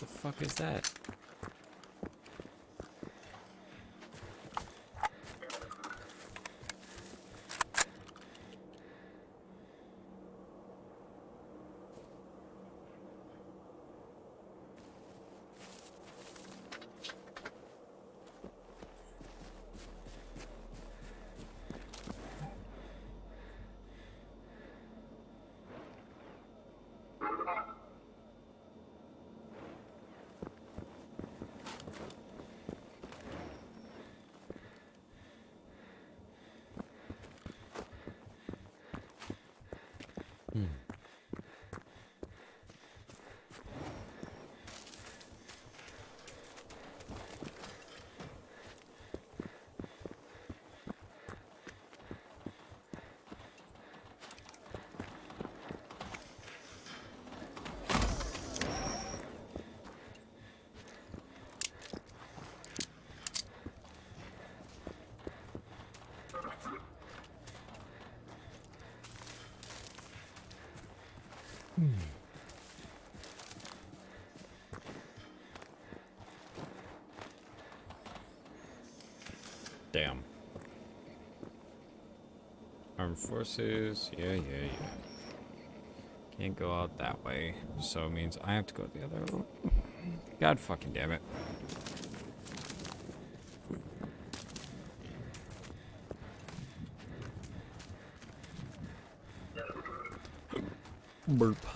The fuck is that? Damn. Armed forces, yeah, yeah, yeah. Can't go out that way, so it means I have to go the other way. God fucking damn it. Burp.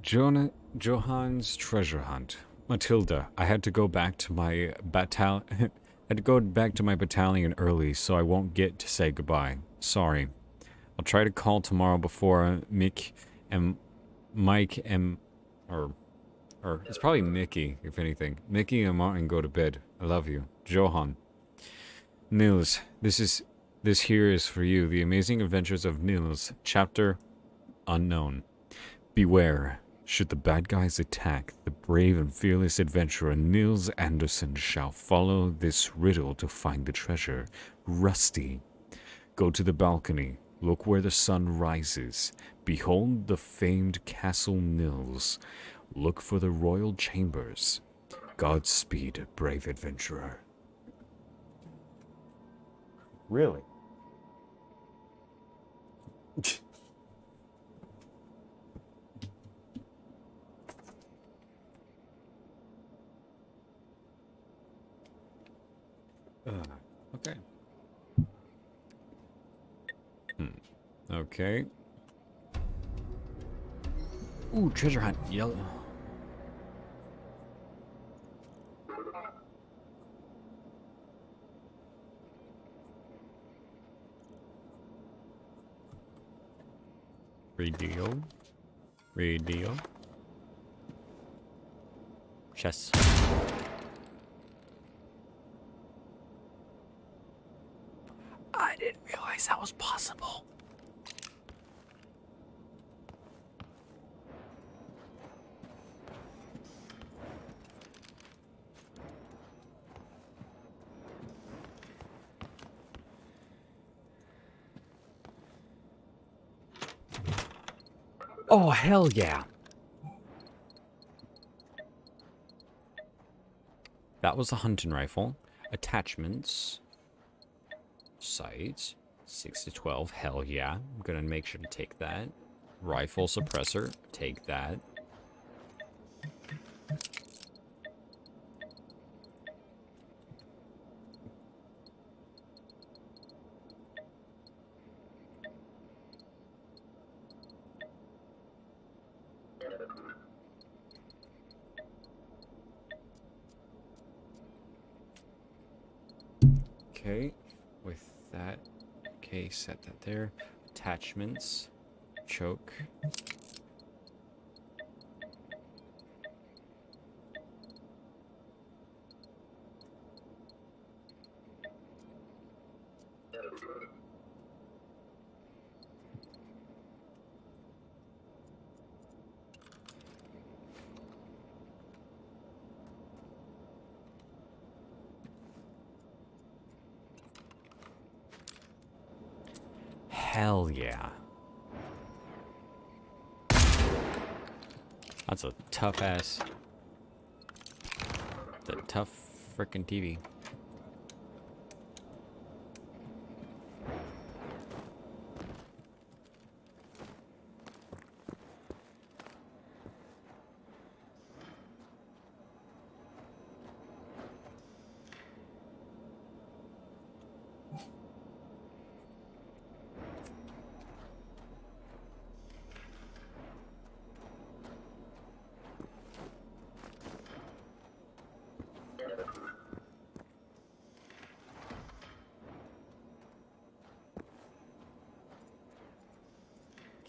Jonah, Johan's treasure hunt. Matilda, I had to go back to my battalion. had to go back to my battalion early, so I won't get to say goodbye. Sorry. I'll try to call tomorrow before Mick and Mike and or or it's probably Mickey, if anything. Mickey and Martin go to bed. I love you. Johan. Nils, this is this here is for you. The amazing adventures of Nils, chapter unknown. Beware. Should the bad guys attack, the brave and fearless adventurer Nils Anderson shall follow this riddle to find the treasure. Rusty. Go to the balcony. Look where the sun rises. Behold the famed Castle Nils. Look for the royal chambers. Godspeed, brave adventurer. Really? Uh, okay. Hmm. Okay. Ooh, treasure hunt. Yellow. Radio. Radio. Chess. I didn't realize that was possible. Oh, hell yeah. That was a hunting rifle. Attachments. Sights. 6 to 12. Hell yeah. I'm gonna make sure to take that. Rifle suppressor. Take that. Okay, with that, okay, set that there. Attachments, choke. Tough ass. The tough freaking TV.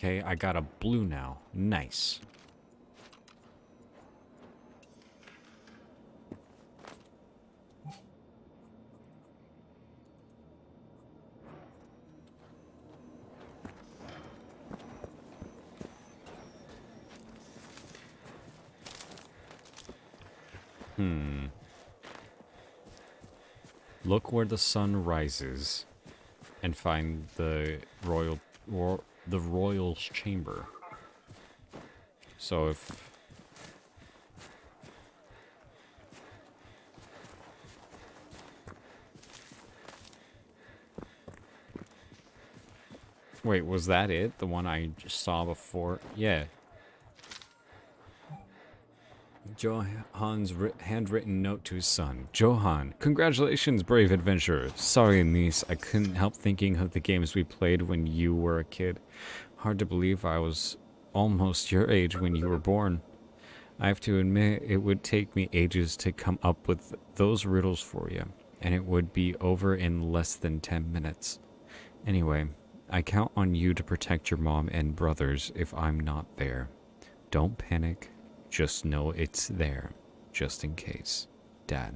Okay, I got a blue now. Nice. Hmm. Look where the sun rises and find the royal ro the royal's chamber. So if Wait, was that it? The one I just saw before? Yeah. Johan's handwritten note to his son. Johan, congratulations, brave adventurer. Sorry, Nils, I couldn't help thinking of the games we played when you were a kid. Hard to believe I was almost your age when you were born. I have to admit, it would take me ages to come up with those riddles for you, and it would be over in less than 10 minutes. Anyway, I count on you to protect your mom and brothers if I'm not there. Don't panic. Just know it's there, just in case. Dad.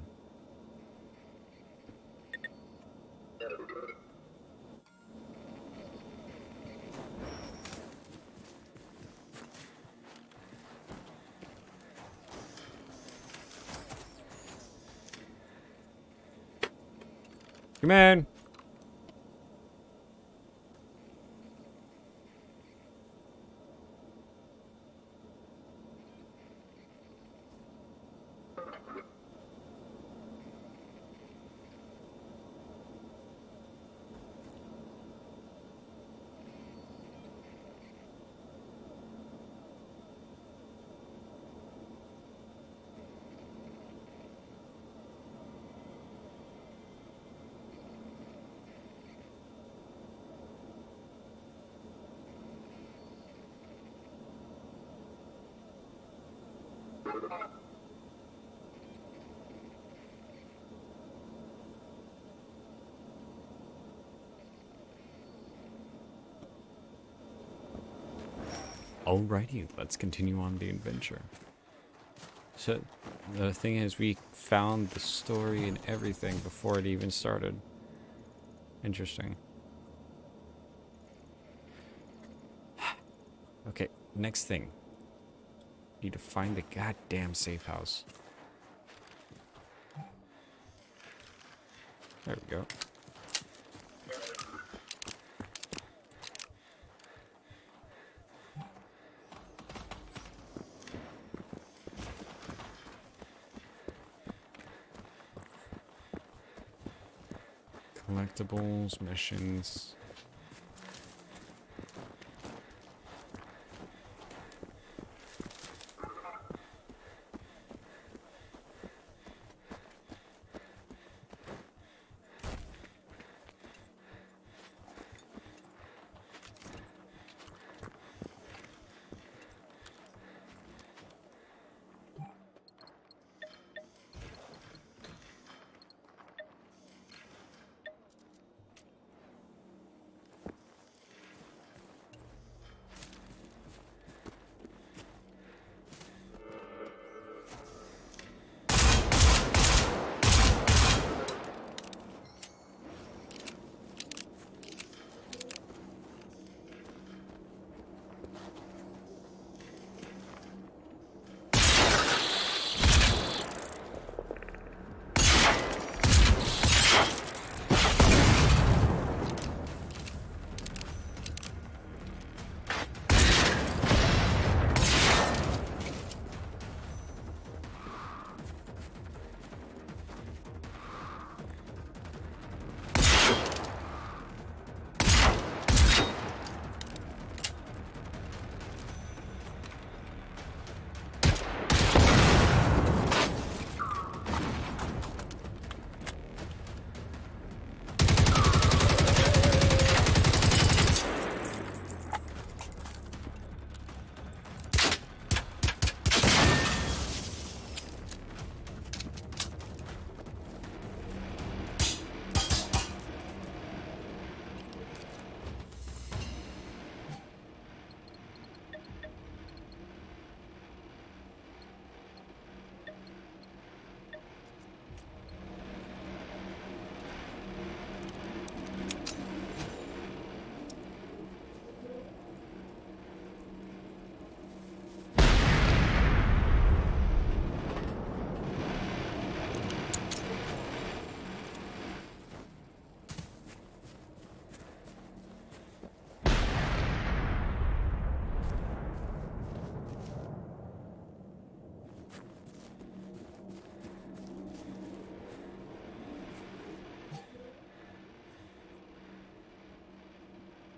Come on. Alrighty, let's continue on the adventure. So, the thing is, we found the story and everything before it even started. Interesting. okay, next thing. Need to find the goddamn safe house. There we go. Collectibles, missions.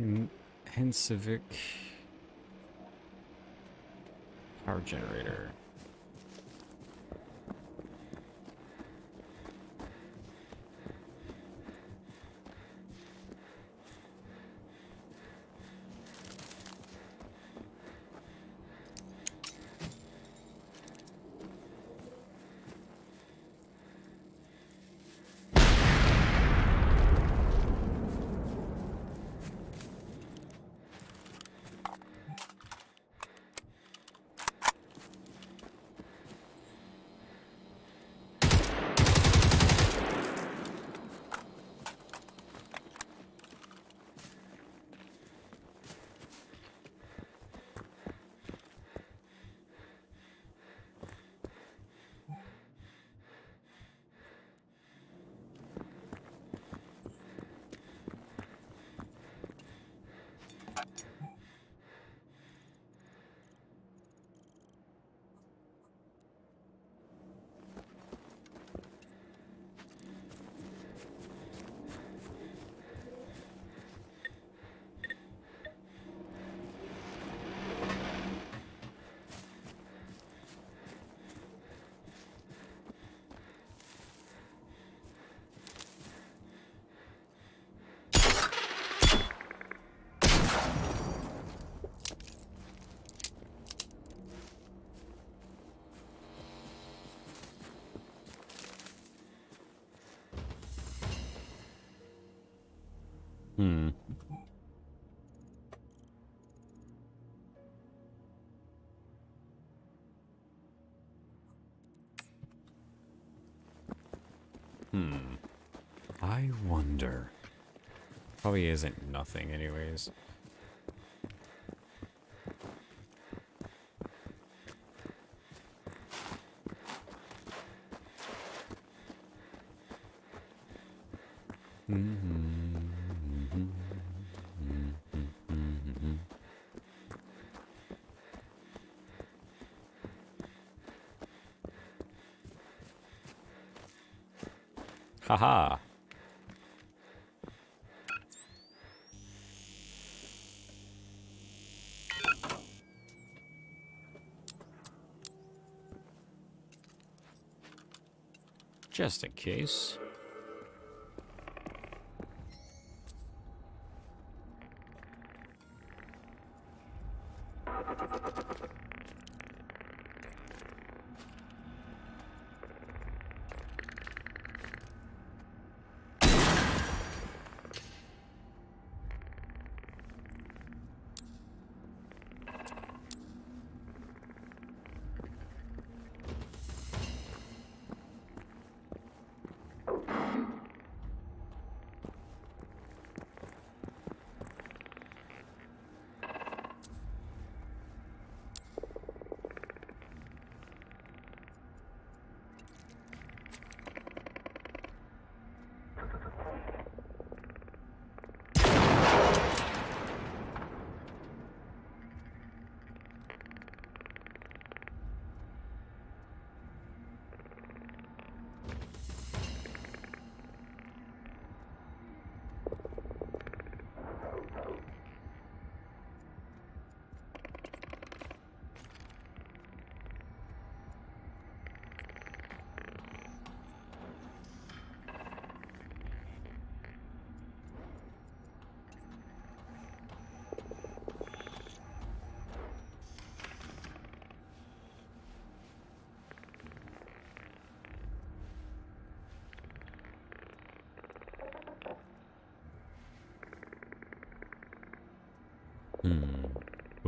In Hensivic power generator. Hmm. Hmm. I wonder. Probably isn't nothing anyways. Haha. Just in case.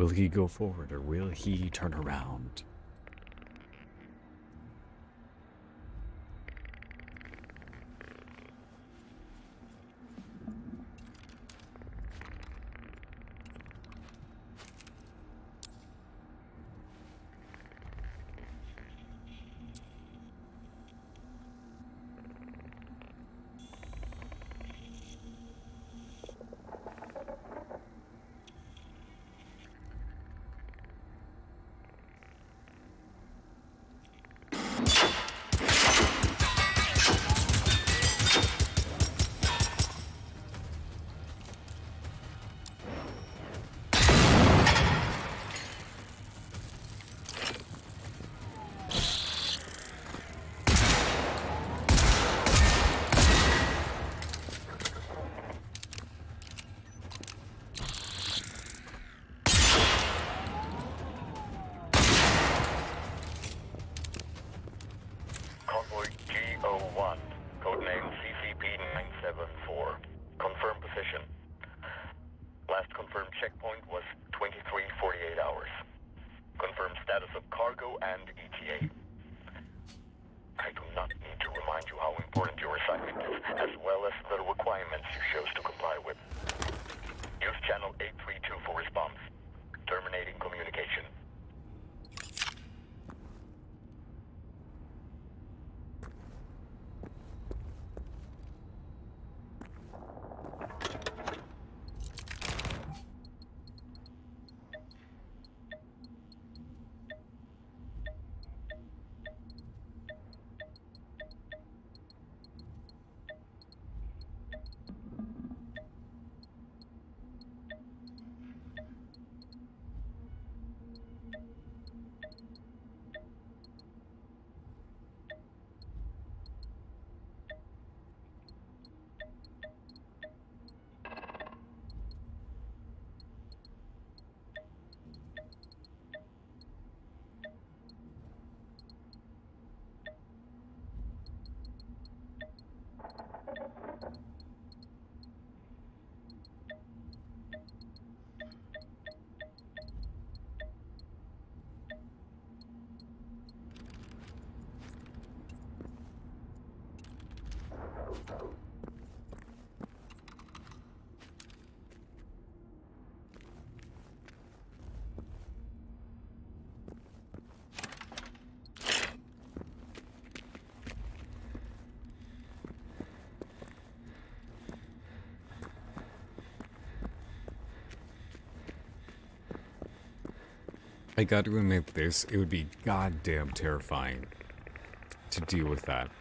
Will he go forward or will he turn around? I got to admit this, it would be goddamn terrifying to deal with that.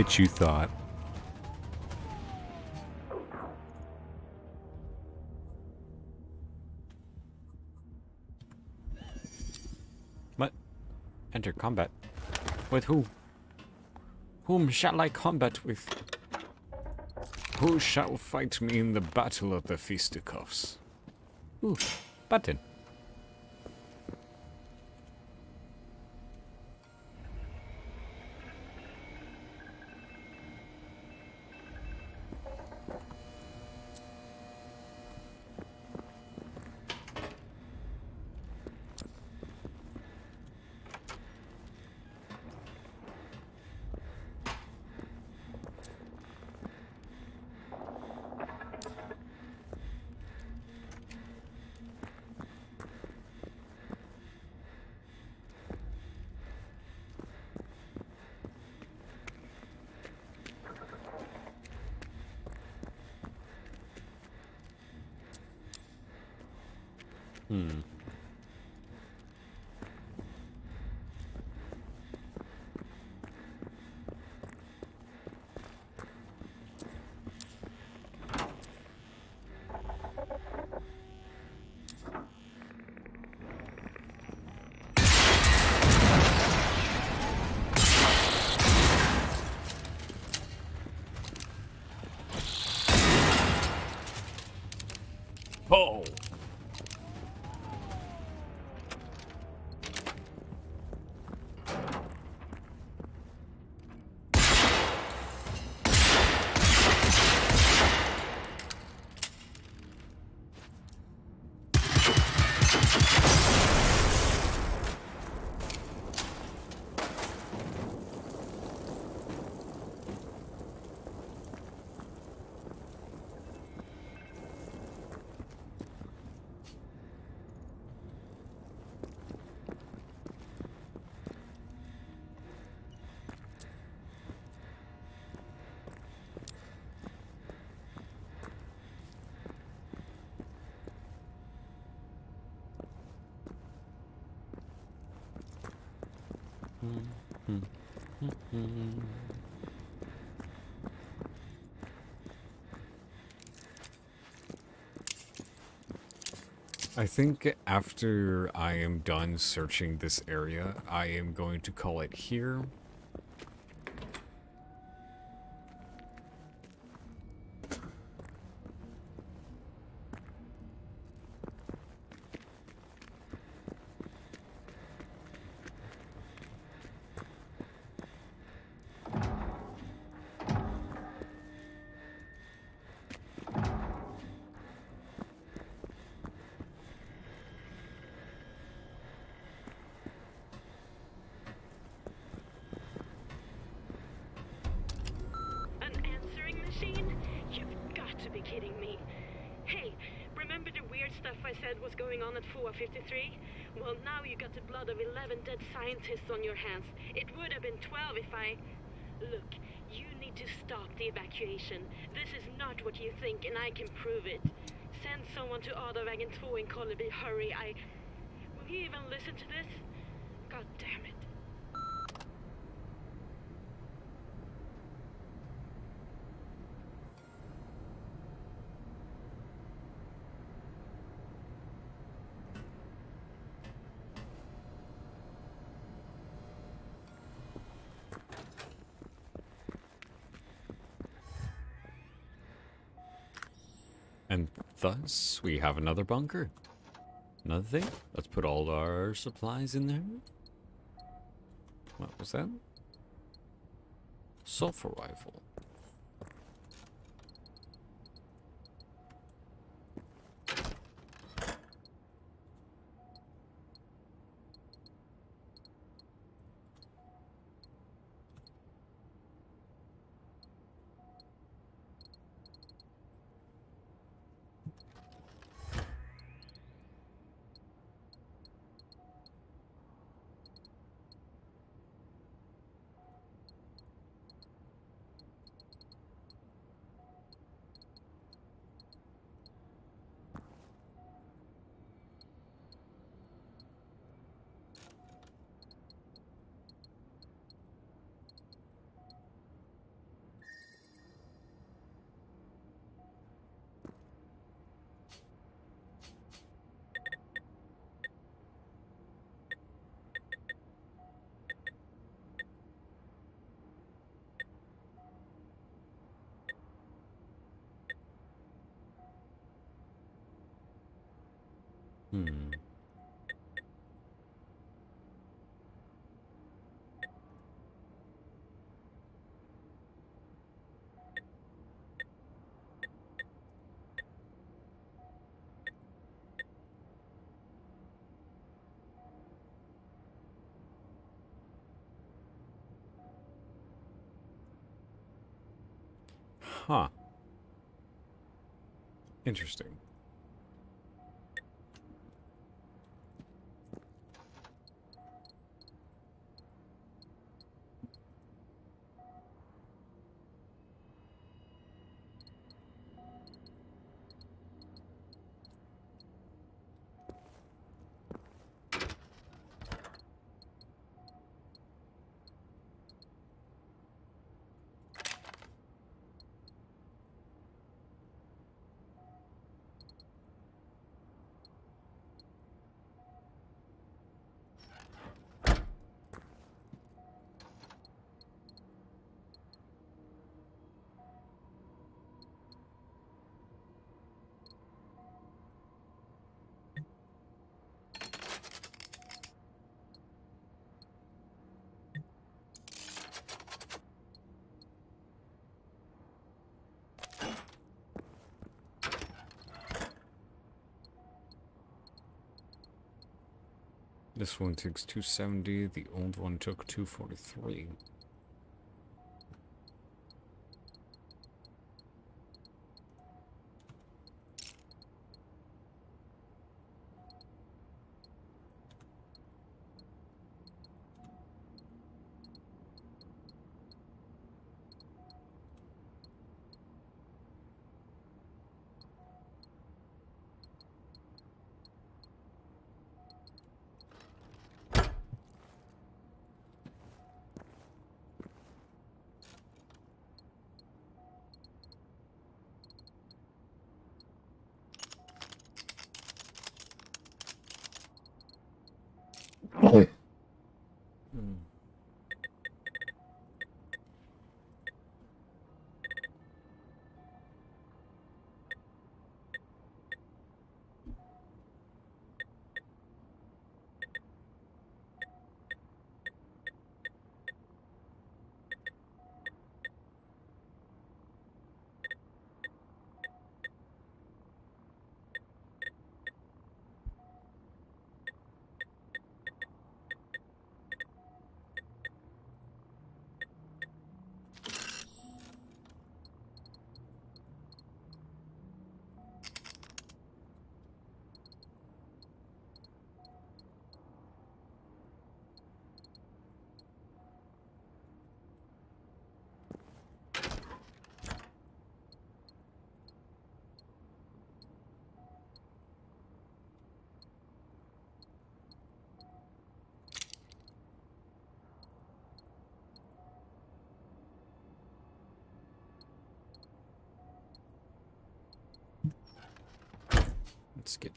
Bitch, you thought. What? Enter combat. With who? Whom shall I combat with? Who shall fight me in the battle of the fisticuffs? Ooh, button. I think after I am done searching this area, I am going to call it here. An answering machine? You've got to be kidding me. Hey, remember the weird stuff I said was going on at FOA 53? Well, now you got the blood of 11 dead scientists on your hands. It would have been 12 if I... Look, you need to stop the evacuation. This is not what you think, and I can prove it. Send someone to Adavägen 2 in Kolleby. Hurry, I... Will you even listen to this? God damn it. And thus, we have another bunker. Another thing. Let's put all our supplies in there. What was that? Sulfur rifle. Hmm. Huh. Interesting. This one takes 270, the old one took 243.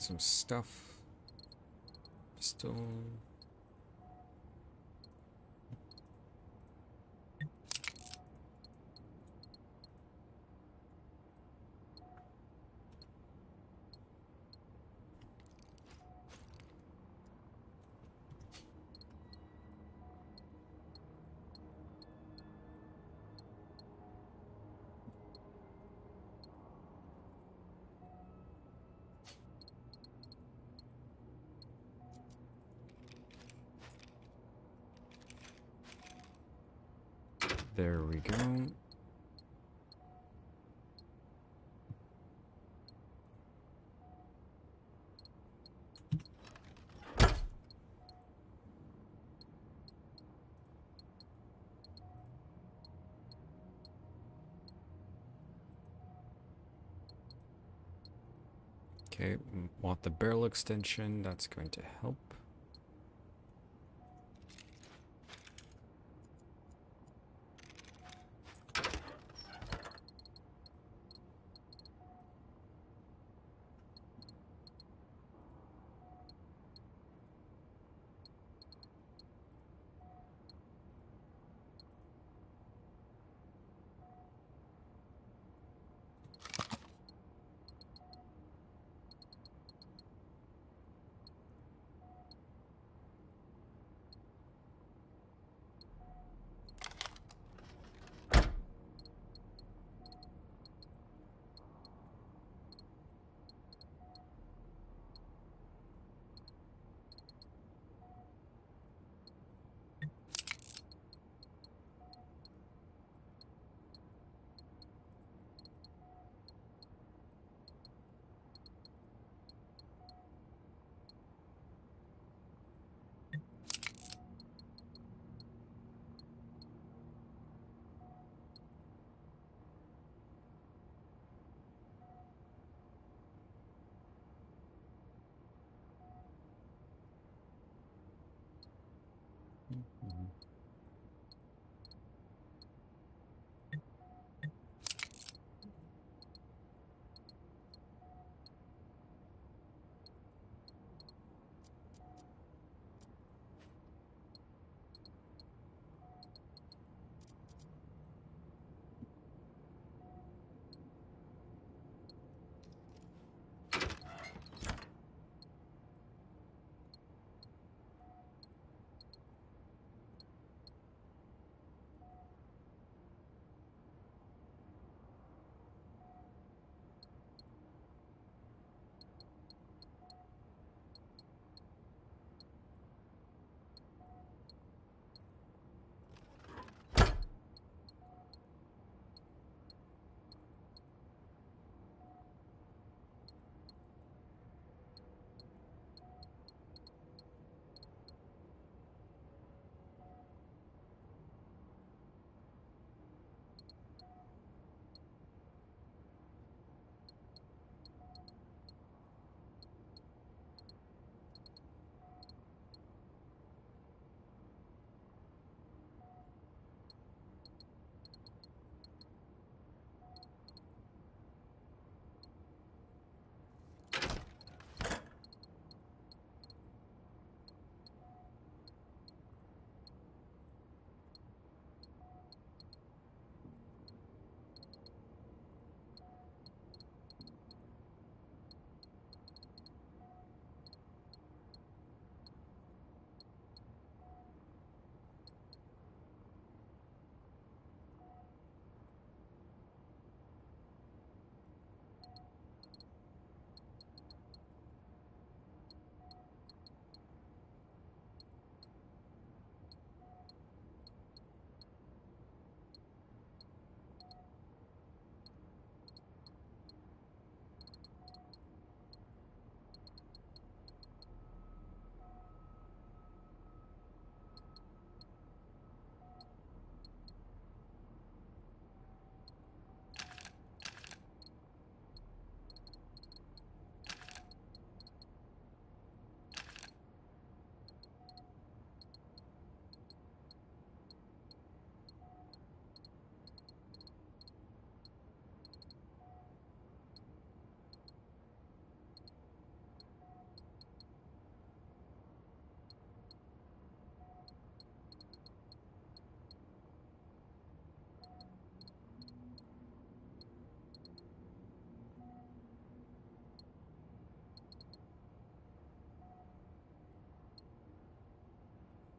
Some stuff. Pistol. There we go. Okay, want the barrel extension, that's going to help. Mm-hmm.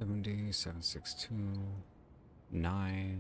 70, 762, 9.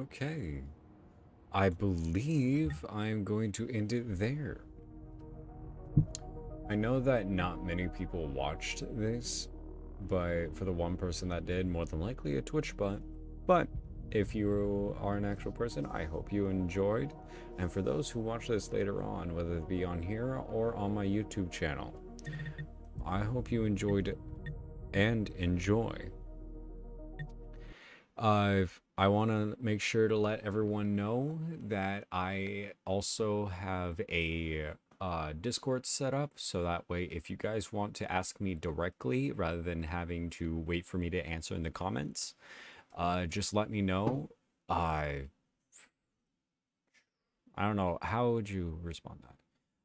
Okay. I believe I'm going to end it there. I know that not many people watched this, but for the one person that did, more than likely a Twitch bot. But if you are an actual person, I hope you enjoyed. And for those who watch this later on, whether it be on here or on my YouTube channel, I hope you enjoyed and enjoy. Uh, I want to make sure to let everyone know that I also have a uh, Discord set up so that way if you guys want to ask me directly rather than having to wait for me to answer in the comments, uh, just let me know. I I don't know how would you respond that.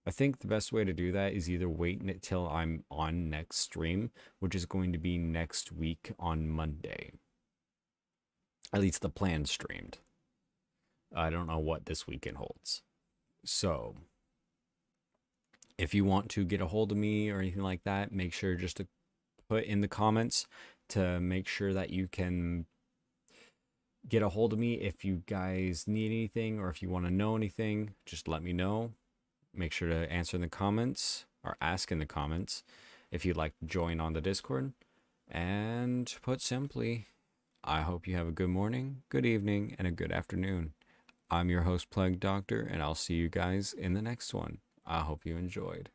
I think the best way to do that is either wait until I'm on next stream, which is going to be next week on Monday. At least the plan streamed. I don't know what this weekend holds. So, if you want to get a hold of me or anything like that, make sure just to put in the comments to make sure that you can get a hold of me if you guys need anything or if you want to know anything just let me know make sure to answer in the comments or ask in the comments if you'd like to join on the discord and put simply i hope you have a good morning good evening and a good afternoon. I'm your host plague doctor and i'll see you guys in the next one. I hope you enjoyed